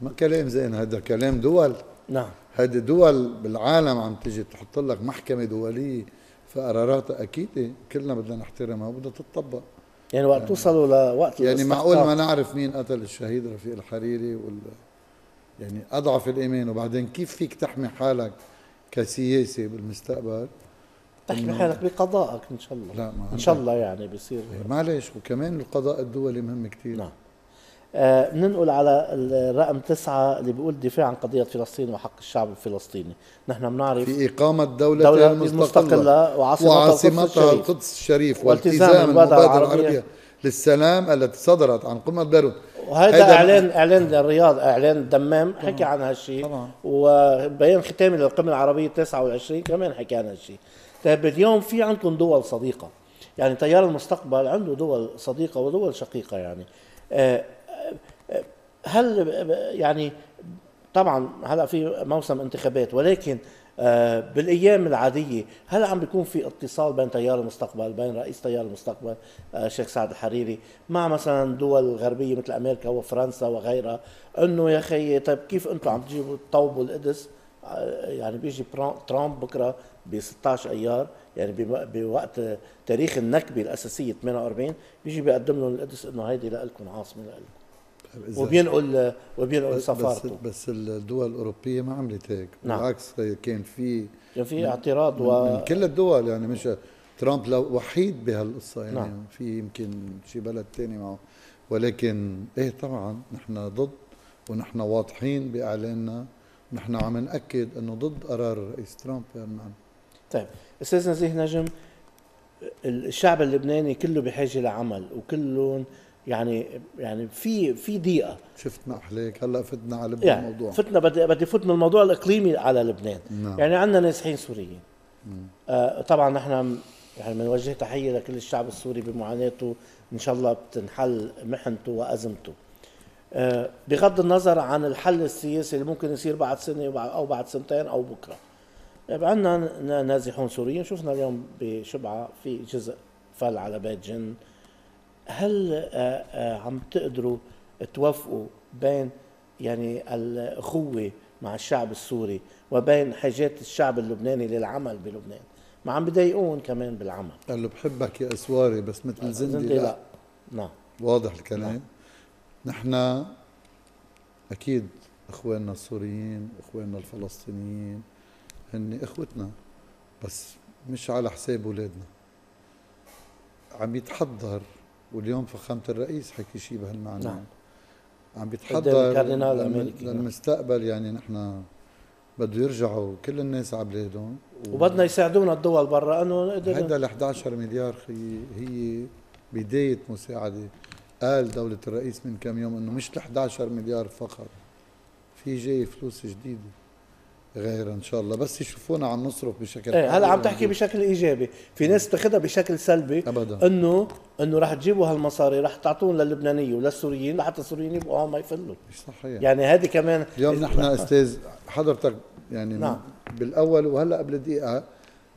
ما كلام زين هذا كلام دول. نعم. هذه دول بالعالم عم تجي تحط لك محكمة دولية فقراراتها أكيد كلنا بدنا نحترمها وبدها تطبق يعني وقت يعني توصلوا لوقت يعني معقول ما نعرف مين قتل الشهيد رفيق الحريري ولا يعني أضعف الإيمان. وبعدين كيف فيك تحمي حالك كسياسي بالمستقبل؟ تحمي حالك بقضائك إن شاء الله. لا ما إن شاء الله يعني بيصير. معلش وكمان القضاء الدولي مهم كثير نعم. آه ننقل على الرقم تسعة اللي بيقول الدفاع عن قضية فلسطين وحق الشعب الفلسطيني. نحن بنعرف في إقامة دولة, دولة مستقلة وعاصمتها, وعاصمتها القدس الشريف. والتزام المبادرة العربية. للسلام التي صدرت عن قمة بيروت. وهذا اعلان إعلان الرياض إعلان الدمام حكي عن هالشيء وبيان ختامي للقمة العربية 29 كمان حكي عن هالشيء طيب اليوم في عندكم دول صديقة. يعني تيار المستقبل عنده دول صديقة ودول شقيقة يعني. آه هل يعني طبعا هلا في موسم انتخابات ولكن آه، بالأيام العادية هل عم بيكون في اتصال بين تيار المستقبل بين رئيس تيار المستقبل الشيخ آه، سعد الحريري مع مثلا دول غربية مثل أمريكا وفرنسا وغيرها إنه يا أخي طيب كيف أنتم عم تجيبوا تطوبوا القدس؟ آه، يعني بيجي ترامب بكرة ب 16 أيار يعني بوقت تاريخ النكبة الأساسية 48 بيجي بيقدم لهم القدس إنه هيدي لكم عاصمة لكم وبينقل وبينقل سفارته. بس, بس الدول الأوروبية ما عملت هيك. نعم. بالعكس كان في كان في اعتراض و... من كل الدول يعني مش ترامب لو وحيد بهالقصة يعني نعم. في يمكن شي بلد ثاني معه. ولكن إيه طبعا نحن ضد ونحن واضحين بإعلاننا. نحن عم نأكد إنه ضد قرار الرئيس ترامب. بهالمعنى طيب أستاذ نزيه نجم الشعب اللبناني كله بحاجة لعمل وكلهم يعني يعني في في ضيقه شفت احليك هلا فتنا على يعني الموضوع. فتنا بدي بدي فوت من الموضوع الإقليمي على لبنان. نعم. يعني عندنا نازحين سوريين. آه طبعا نحن يعني بنوجه تحية لكل الشعب السوري بمعاناته. إن شاء الله بتنحل محنته وأزمته. آه بغض النظر عن الحل السياسي اللي ممكن يصير بعد سنة أو بعد سنتين أو بكرة. يبقى عندنا نازحون سوريين. شفنا اليوم بشبعة في جزء فل على بيت جن. هل آه، آه، عم تقدروا توفقوا بين يعني الأخوة مع الشعب السوري وبين حاجات الشعب اللبناني للعمل بلبنان؟ ما عم بضايقون كمان بالعمل. قال له بحبك يا اسواري بس مثل زندي لا, لا. نعم. واضح الكلام. نعم. نحن أكيد إخواننا السوريين إخواننا الفلسطينيين هن إخوتنا بس مش على حساب أولادنا. عم يتحضر واليوم فخامة الرئيس حكي شيء بهالمعنى. نعم. عم بيتحضر للمستقبل يعني نحن بده يرجعوا كل الناس على بلادهم. وبدنا يساعدونا الدول برا انه هيدا ال 11 مليار خي هي بداية مساعدة. قال دولة الرئيس من كم يوم إنه مش ال 11 مليار فقط في جاي فلوس جديدة. غير إن شاء الله. بس يشوفونا عم نصرف بشكل إيه هلا عم تحكي بشكل إيجابي. في ناس تاخذها بشكل سلبي ابدا. انه إنه رح تجيبوا هالمصاري رح تعطون للبنانية وللسوريين لحتى السوريين يبقوا هون ما يفلوا. مش صحيح. يعني هذه كمان اليوم نحن أستاذ حضرتك يعني نعم. بالأول وهلأ قبل دقيقة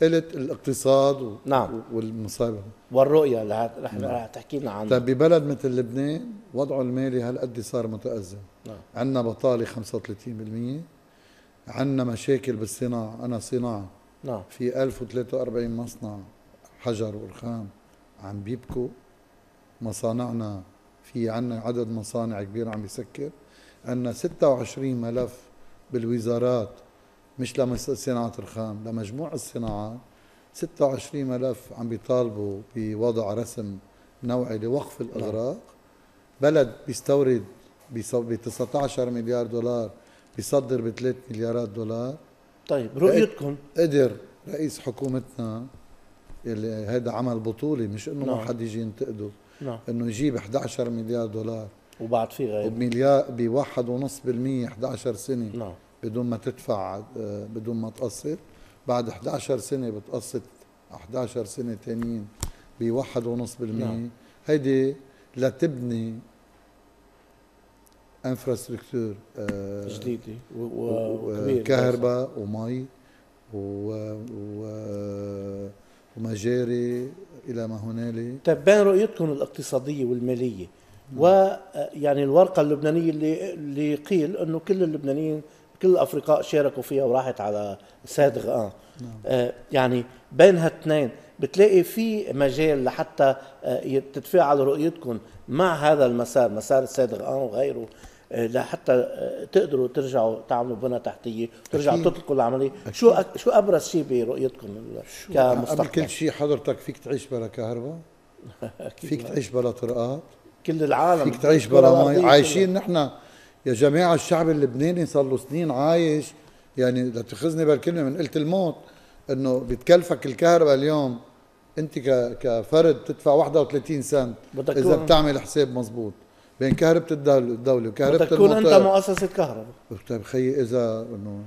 قلت الاقتصاد و... نعم. والمصايب والرؤية اللي رح نعم. تحكي لنا عنها. طيب ببلد مثل لبنان وضعه المالي هالقد صار متأزم. نعم. عندنا بطالة 35% عندنا مشاكل بالصناعة. أنا صناعة. نعم. في 1043 مصنع حجر ورخام عم بيبكوا. مصانعنا في عندنا عدد مصانع كبير عم يسكر. عندنا 26 ملف بالوزارات مش لصناعة رخام لمجموع الصناعات 26 ملف عم بيطالبوا بوضع رسم نوعي لوقف الأغراق. بلد بيستورد ب 19 مليار دولار بيصدر ب 3 مليارات دولار طيب رؤيتكم قدر رئيس حكومتنا اللي هذا عمل بطولي مش إنه نعم. ما حد يجي ينتقده نعم. إنه يجيب 11 مليار دولار وبعد في غير بمليار ب 1.5% 11 سنة نعم. بدون ما تدفع بدون ما تقسط بعد 11 سنة بتقسط 11 سنة ثانيين ب 1.5% نعم. هيدي لتبني انفراستركتور آه، جديده وكهرباء ومي ومجاري إلى ما هنالك. طيب بين رؤيتكم الاقتصادية والمالية ويعني الورقة اللبنانية اللي اللي قيل إنه كل اللبنانيين كل الافرقاء شاركوا فيها وراحت على سيد غقان نعم. آه يعني بين هالاثنين بتلاقي في مجال لحتى آه تتفاعل رؤيتكم مع هذا المسار مسار السيد غقان وغيره. آه، لحتى تقدروا ترجعوا تعملوا بنى تحتية ترجعوا تطلقوا العملية. شو شو أبرز شيء برؤيتكم كمستقبل؟ قبل كل شيء حضرتك فيك تعيش بلا كهرباء؟ [LAUGHS] فيك تعيش بلا طرقات؟ كل العالم فيك تعيش بلا مي. عايشين نحن يا جماعة الشعب اللبناني صار له سنين عايش. يعني لا تأخذني بالكلمة من قلت الموت إنه بتكلفك الكهرباء اليوم أنت كفرد تدفع 31 سنت إذا بتعمل حساب مزبوط. بين كهرباء الدولة وكهرباء تكون أنت مؤسسة كهرباء. طيب خيي إذا انه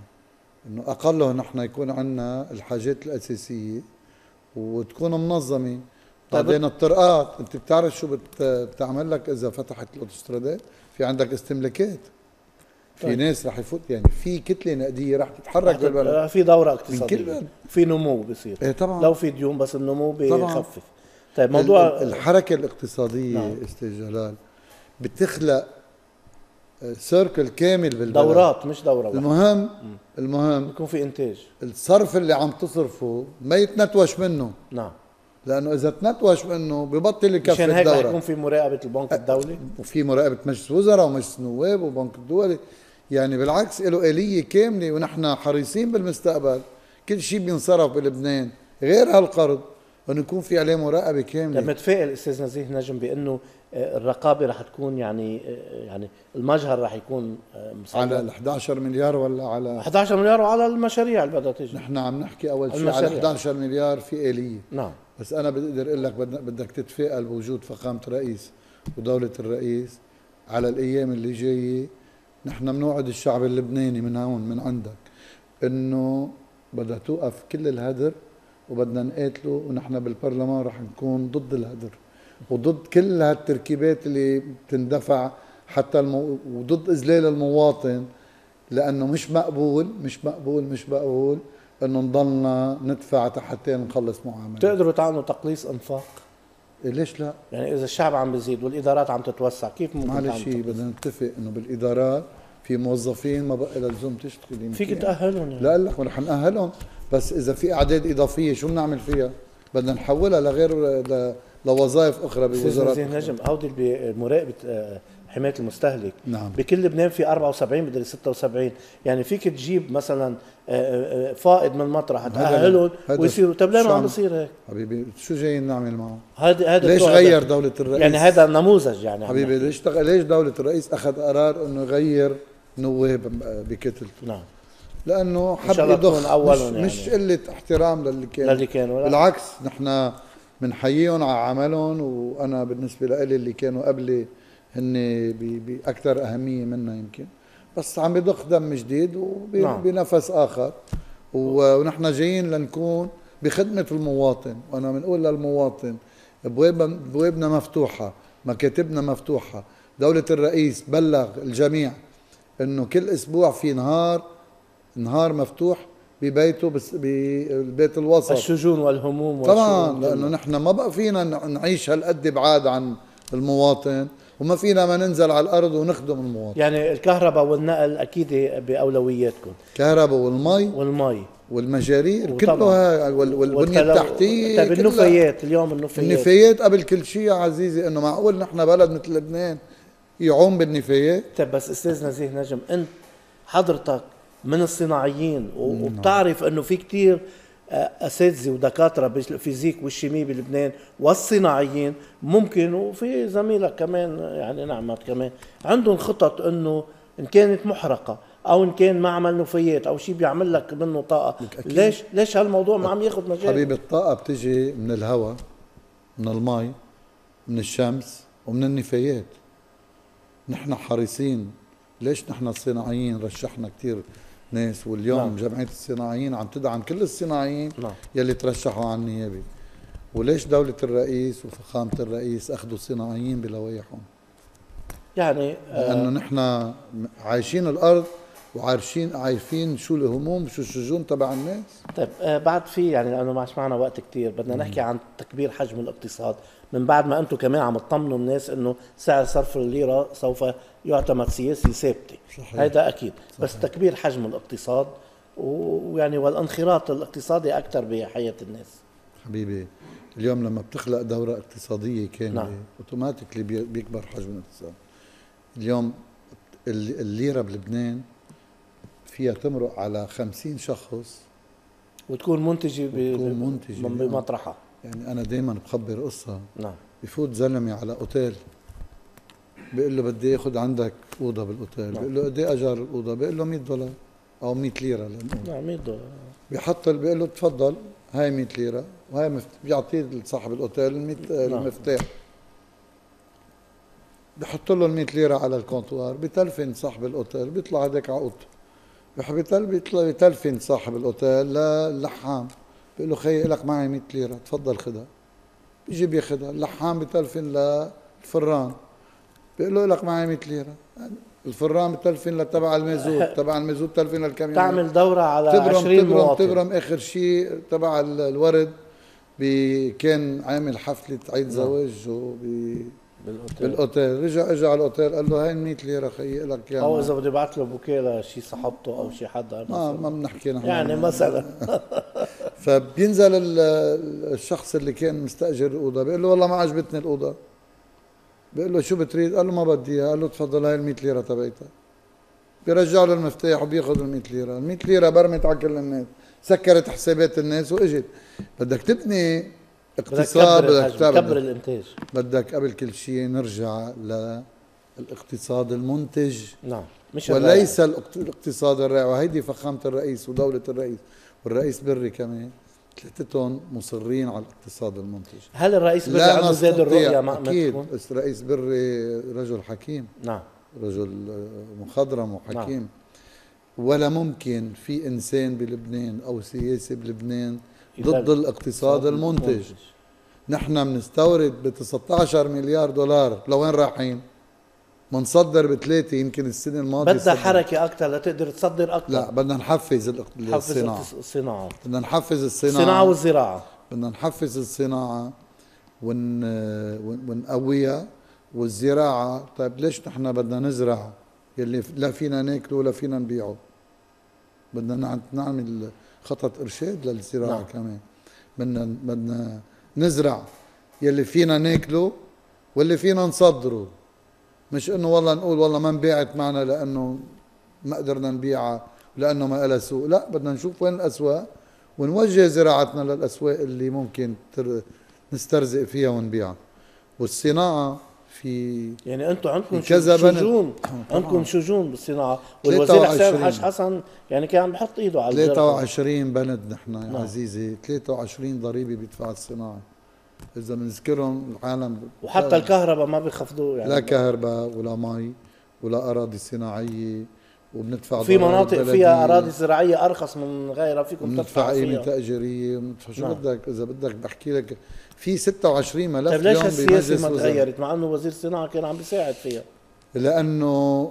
إنه أقله نحن يكون عندنا الحاجات الأساسية وتكون منظمة. طيب بعدين الطرقات أنت بتعرف شو بتعمل لك إذا فتحت الأوتوسترادات؟ في عندك استملاكات. في طيب. ناس رح يفوت يعني في كتلة نقدية رح تتحرك بالبلد. في دورة اقتصادية. في نمو بصير إيه طبعا. لو في ديون بس النمو بيخفف. طيب موضوع الحركة الاقتصادية نعم. أستاذ جلال بتخلق سيركل كامل بالبلد. دورات مش دورة واحدة. المهم. المهم يكون في إنتاج. الصرف اللي عم تصرفه ما يتنتوش منه. نعم. لأنه إذا تنتوش منه ببطل يكفي مشان هيك رح يكون في مراقبة البنك الدولي. وفي مراقبة مجلس وزراء ومجلس نواب وبنك الدولي. يعني بالعكس له آلية كاملة ونحن حريصين بالمستقبل. كل شيء بينصرف بلبنان غير هالقرض. إنه يكون في عليه مراقبة كاملة. طيب متفائل أستاذ نزيه نجم بأنه آه، الرقابة رح تكون يعني آه، يعني المجهر رح يكون آه، مصور. على ال 11 مليار ولا على 11 مليار وعلى المشاريع اللي بدها تيجي نحن عم نحكي أول شيء على 11 مليار في اليه نعم. بس أنا بقدر أقول لك بدك تتفائل بوجود فخامة رئيس ودولة الرئيس على الأيام اللي جاية. نحن بنوعد الشعب اللبناني من هون من عندك إنه بدها توقف كل الهدر وبدنا نقاتله ونحن بالبرلمان رح نكون ضد الهدر. وضد كل هالتركيبات اللي بتندفع حتى المو... وضد إذلال المواطن لأنه مش مقبول مش مقبول مش مقبول إنه نضلنا ندفع حتى نخلص معاملة تقدروا تعملوا تقليص إنفاق إيه ليش لا؟ يعني إذا الشعب عم بيزيد والإدارات عم تتوسع كيف ممكن معلش بدنا نتفق إنه بالإدارات في موظفين ما بقى لزوم تشتغل يمكن فيك تأهلهم يعني. لا لك رح نأهلهم بس إذا في أعداد إضافية شو بنعمل فيها؟ بدنا نحولها لغير لوظائف أخرى بوزارات نجم هودي بمراقبة آه، حماية المستهلك. نعم. بكل لبنان في 74 بدل 76 يعني فيك تجيب مثلا آه، آه، فائض من مطرح تأهلهم ويصيروا. طيب ليه ما عم بيصير هيك؟ حبيبي شو جايين نعمل معه؟ هذا هذا ليش غير دولة الرئيس؟ يعني هذا نموذج يعني حبيبي ليش ليش دولة الرئيس أخذ قرار إنه يغير نواب بكتلته؟ نعم. لأنه حب يضخ. مش, يعني. مش قلة احترام للي كانوا للي كانوا بالعكس نحن بنحييهم على عملهم وأنا بالنسبة لي اللي كانوا قبلي هن بأكثر أهمية منا يمكن. بس عم بضخ دم جديد وبنفس نعم. آخر. ونحن جايين لنكون بخدمة المواطن. وأنا بنقول للمواطن ابوابنا مفتوحة مكاتبنا مفتوحة. دولة الرئيس بلغ الجميع إنه كل أسبوع في نهار نهار مفتوح ببيته بس بالبيت الوسط. الشجون والهموم طبعا لأنه نحن ما بقى فينا نعيش هالقد بعاد عن المواطن وما فينا ما ننزل على الأرض ونخدم المواطن. يعني الكهرباء والنقل أكيد بأولوياتكم. الكهرباء والمي. والمي. والمجارير كلها والبنية التحتية طيب النفايات اليوم النفايات. النفايات قبل كل شيء عزيزي إنه معقول نحن بلد مثل لبنان يعوم بالنفايات؟ طيب بس أستاذ نزيه نجم أنت حضرتك من الصناعيين. وبتعرف إنه في كتير آه، أساتذة ودكاترة بالفيزيك والشيمي بلبنان والصناعيين ممكن وفي زميلك كمان يعني نعمت كمان عندهم خطط إنه إن كانت محرقة أو إن كان معمل نفايات أو شيء بيعمل لك منه طاقة. ليش ليش هالموضوع ما عم ياخذ مجال؟ حبيبي الطاقة بتجي من الهواء من المي من الشمس ومن النفايات. نحن حريصين. ليش نحن الصناعيين رشحنا كثير ناس واليوم نعم. جمعية الصناعيين عم تدعم كل الصناعيين نعم. يلي ترشحوا على النيابه وليش دولة الرئيس وفخامة الرئيس أخذوا الصناعيين بلوائحهم؟ يعني آه لأنه نحن عايشين الأرض وعارفين عارفين شو الهموم شو الشجون تبع الناس طيب آه بعد في يعني لأنه ما معنا وقت كثير بدنا نحكي عن تكبير حجم الاقتصاد من بعد ما أنتم كمان عم تطمنوا الناس إنه سعر صرف الليرة سوف يعتمد سياسي ثابتة. هذا أكيد. صحيح. بس تكبير حجم الاقتصاد ويعني والانخراط الاقتصادي أكثر بحياة الناس. حبيبي اليوم لما بتخلق دورة اقتصادية كاملة نعم. اوتوماتيكلي بيكبر حجم الاقتصاد. اليوم الليرة بلبنان فيها تمرق على خمسين شخص وتكون منتجة وتكون بمطرحها. يعني أنا دائما بخبر قصة. نعم. بفوت زلمة على أوتيل بيقول له بدي ياخذ عندك أوضة بالأوتيل. بيقول له قد إيه أجار الأوضة؟ بيقول له 100 دولار أو 100 ليرة لنقول نعم 100 دولار. بيحط بيقول له تفضل هاي 100 ليرة وهي مفت... بيعطيه صاحب الأوتيل 100 نعم. المفتاح. بحط له ال 100 ليرة على الكونتوار بتلفن صاحب الأوتيل بيطلع هذاك على أوضته. بيطلع بتلفن صاحب الأوتيل للحام. بيقول له خيي لك معي 100 ليرة تفضل خدها. بيجي بياخذها اللحام بتلفن للفران. بيقول له لك معي 100 ليرة. الفران بتلفن لتبع المازوت [LAUGHS] تبع المازوت بتلفن للكاميون تعمل دورة على تبرم 20 تبرم مواطن. تبرم آخر شيء تبع الورد كان عامل حفلة عيد نعم. زواج بالأوتيل. بالأوتيل. رجع اجى على الأوتيل قال له هاي 100 ليرة خيي لك يا أو إذا بدي أبعث له بوكيه لشي صاحبته أو شي حدا. ما ما بنحكي نحن. يعني مثلا. [LAUGHS] فبينزل الشخص اللي كان مستأجر الأوضة بيقول له والله ما عجبتني الأوضة. بيقول له شو بتريد؟ قال له ما بدي إياها. قال له تفضل هاي ال 100 ليرة تبعتها بيرجع له المفتاح وبياخذ ال 100 ليرة. ال 100 ليرة برمت على كل الناس سكرت حسابات الناس وإجت. بدك تبني اقتصاد بدك تكبر الإنتاج. بدك قبل كل شيء نرجع للاقتصاد المنتج. نعم مش وليس الاقتصاد الريعي وهيدي فخامة الرئيس ودولة الرئيس والرئيس بري كمان. ثلاثتهم مصرين على الاقتصاد المنتج. هل الرئيس بري عنده زاد الرؤيه مع أكيد. الرئيس بري رجل حكيم. نعم. رجل مخضرم وحكيم. نعم. ولا ممكن في إنسان بلبنان أو سياسي بلبنان ضد الاقتصاد المنتج. نحن بنستورد ب 19 مليار دولار. لوين رايحين؟ بنصدر بثلاثه يمكن السنة الماضية بدها حركة أكثر لتقدر تصدر أكثر لا بدنا نحفز الصناعة. الصناعة. بدنا نحفز الصناعة. الصناعة والزراعة. بدنا نحفز الصناعة ون ونقويها والزراعة. طيب ليش نحن بدنا نزرع يلي لا فينا ناكله ولا فينا نبيعه؟ بدنا نعمل خطط إرشاد للزراعة نعم. كمان. بدنا بدنا نزرع يلي فينا ناكله واللي فينا نصدره. مش إنه والله نقول والله ما انباعت معنا لأنه ما قدرنا نبيعها لأنه ما لها سوق. لا بدنا نشوف وين الأسواق ونوجه زراعتنا للأسواق اللي ممكن نسترزق فيها ونبيعها. والصناعة في يعني أنتم عندكم كذا شجون [COUGHS] عندكم شجون بالصناعة؟ والوزير حسين حاج حسن يعني كان بحط إيده على 23 بلد نحن يا نعم. عزيزي. 23 ضريبة بيدفع الصناعة. إذا بنذكرهم العالم وحتى الكهرباء ما بيخفضوا يعني. لا كهرباء ولا مي ولا أراضي صناعية وبندفع في مناطق فيها أراضي زراعيه أرخص من غيرها فيكم تدفع قيمه تاجيريه وبندفع شو نعم. بدك؟ إذا بدك بحكي لك في 26 ملف طيب ليش السياسة ما تغيرت؟ مع إنه وزير الصناعه كان عم بيساعد فيها. لأنه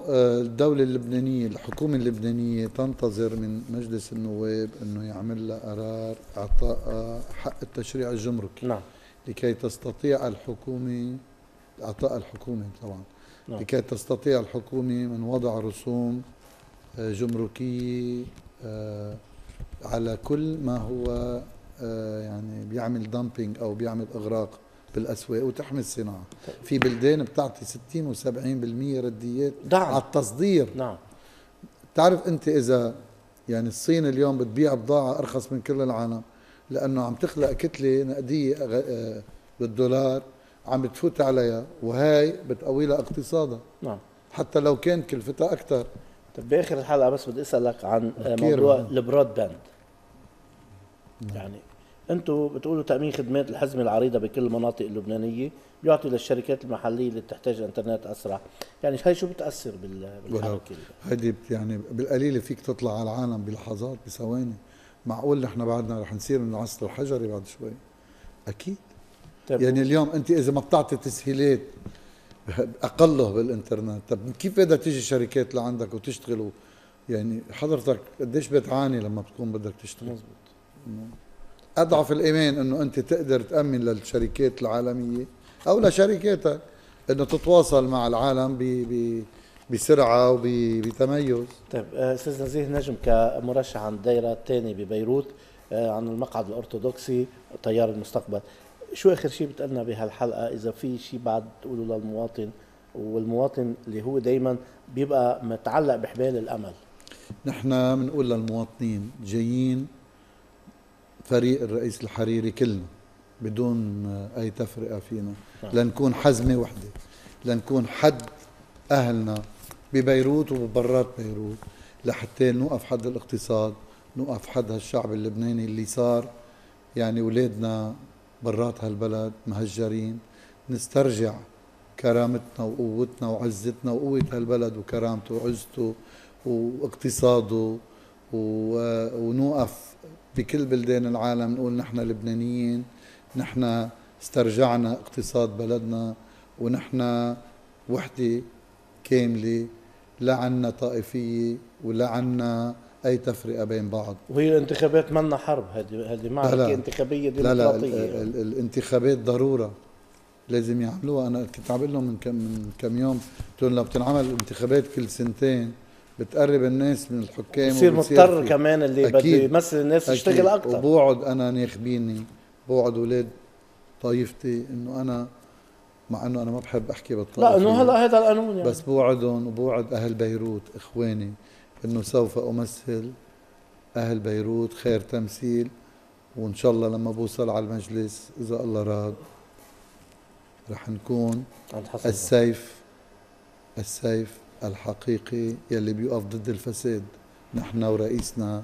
آه، الدولة اللبنانية الحكومة اللبنانية تنتظر من مجلس النواب إنه يعمل لها قرار إعطاء حق التشريع الجمركي. نعم. لكي تستطيع الحكومة إعطاء الحكومة طبعا. نعم. لكي تستطيع الحكومة من وضع رسوم آه، جمركية آه، على كل ما هو يعني بيعمل دامبينج أو بيعمل إغراق بالأسواق وتحمي الصناعه في بلدان بتعطي 60 و70% رديات دعم. على التصدير. نعم. تعرف أنت إذا يعني الصين اليوم بتبيع بضاعة أرخص من كل العالم. لأنه عم تخلق كتلة نقدية آه، بالدولار عم بتفوت عليها وهي بتقوي لها اقتصادها. نعم. حتى لو كان كلفتها أكثر طيب بآخر الحلقة بس بدي أسألك عن موضوع ال broadband نعم. يعني أنتم بتقولوا تأمين خدمات الحزمه العريضة بكل المناطق اللبنانية بيعطي للشركات المحلية اللي بتحتاج إنترنت أسرع. يعني هي شو بتأثر بالحركة؟ هيدي يعني بالقليله فيك تطلع على العالم بلحظات بثواني. معقول نحن بعدنا رح نصير من العصر الحجري بعد شوي؟ أكيد. طيب. يعني اليوم أنت إذا ما بتعطي تسهيلات أقله بالإنترنت طب كيف بدها تيجي شركات لعندك وتشتغل يعني حضرتك قديش بتعاني لما بتكون بدك تشتغل؟ مزبوط أضعف الإيمان إنه أنت تقدر تأمن للشركات العالمية أو لشركاتك إنه تتواصل مع العالم ب ب بسرعة وبتميز. طيب آه، أستاذ نزيه نجم كمرشح عن الدائره الثانية ببيروت آه، عن المقعد الأرثوذكسي تيار المستقبل. شو آخر شيء بتقلنا بهالحلقة؟ إذا في شيء بعد تقوله للمواطن والمواطن اللي هو دائما بيبقى متعلق بحبال الأمل. نحن بنقول للمواطنين جايين فريق الرئيس الحريري كلنا بدون أي تفرقة فينا. نعم. لنكون حزمة وحدة لنكون حد أهلنا ببيروت وببرات بيروت لحتى نوقف حد الاقتصاد نوقف حد هالشعب اللبناني اللي صار. يعني اولادنا برات هالبلد مهجرين. نسترجع كرامتنا وقوتنا وعزتنا وقوة هالبلد وكرامته وعزته واقتصاده ونوقف بكل بلدان العالم نقول نحن لبنانيين. نحن استرجعنا اقتصاد بلدنا ونحن وحدة كاملة لا عنا طائفية ولا عنا أي تفرقة بين بعض. وهي الانتخابات منا حرب هذه هذه معركة انتخابية ديمقراطية. لا لا الانتخابات ضرورة. لازم يعملوها. أنا كنت عم لهم من كم من كم يوم قلت لهم لو بتنعمل انتخابات كل سنتين بتقرب الناس من الحكام بصير مضطر كمان اللي بده يمثل الناس. يشتغل أكثر وبوعد أنا ناخبيني بوعد أولاد طائفتي إنه أنا مع إنه أنا ما بحب أحكي بالطائفة. لا إنه هلا هذا القانون يعني. بس بوعدهم وبوعد أهل بيروت إخواني إنه سوف أمثل أهل بيروت خير تمثيل وإن شاء الله لما بوصل على المجلس إذا الله راد رح نكون السيف السيف الحقيقي يلي بيقف ضد الفساد. نحن ورئيسنا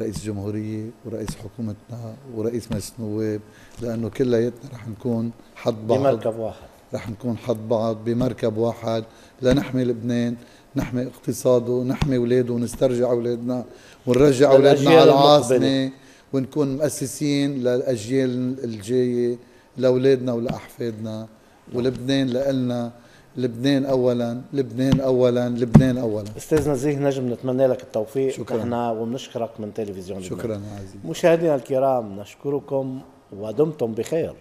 رئيس جمهورية ورئيس حكومتنا ورئيس مجلس النواب لأنه كلياتنا رح نكون حد بعض. بمركب واحد. رح نكون حد بعض بمركب واحد لنحمي لبنان نحمي اقتصاده نحمي أولاده ونسترجع أولادنا ونرجع أولادنا على العاصمة ونكون مؤسسين للأجيال الجاية لأولادنا ولأحفادنا ولبنان لنا لبنان اولا لبنان اولا لبنان اولا. أستاذ نزيه نجم نتمنى لك التوفيق. شكرا. نحن وبنشكرك من تلفزيون شكرا عزيزي. مشاهدينا الكرام نشكركم ودمتم بخير.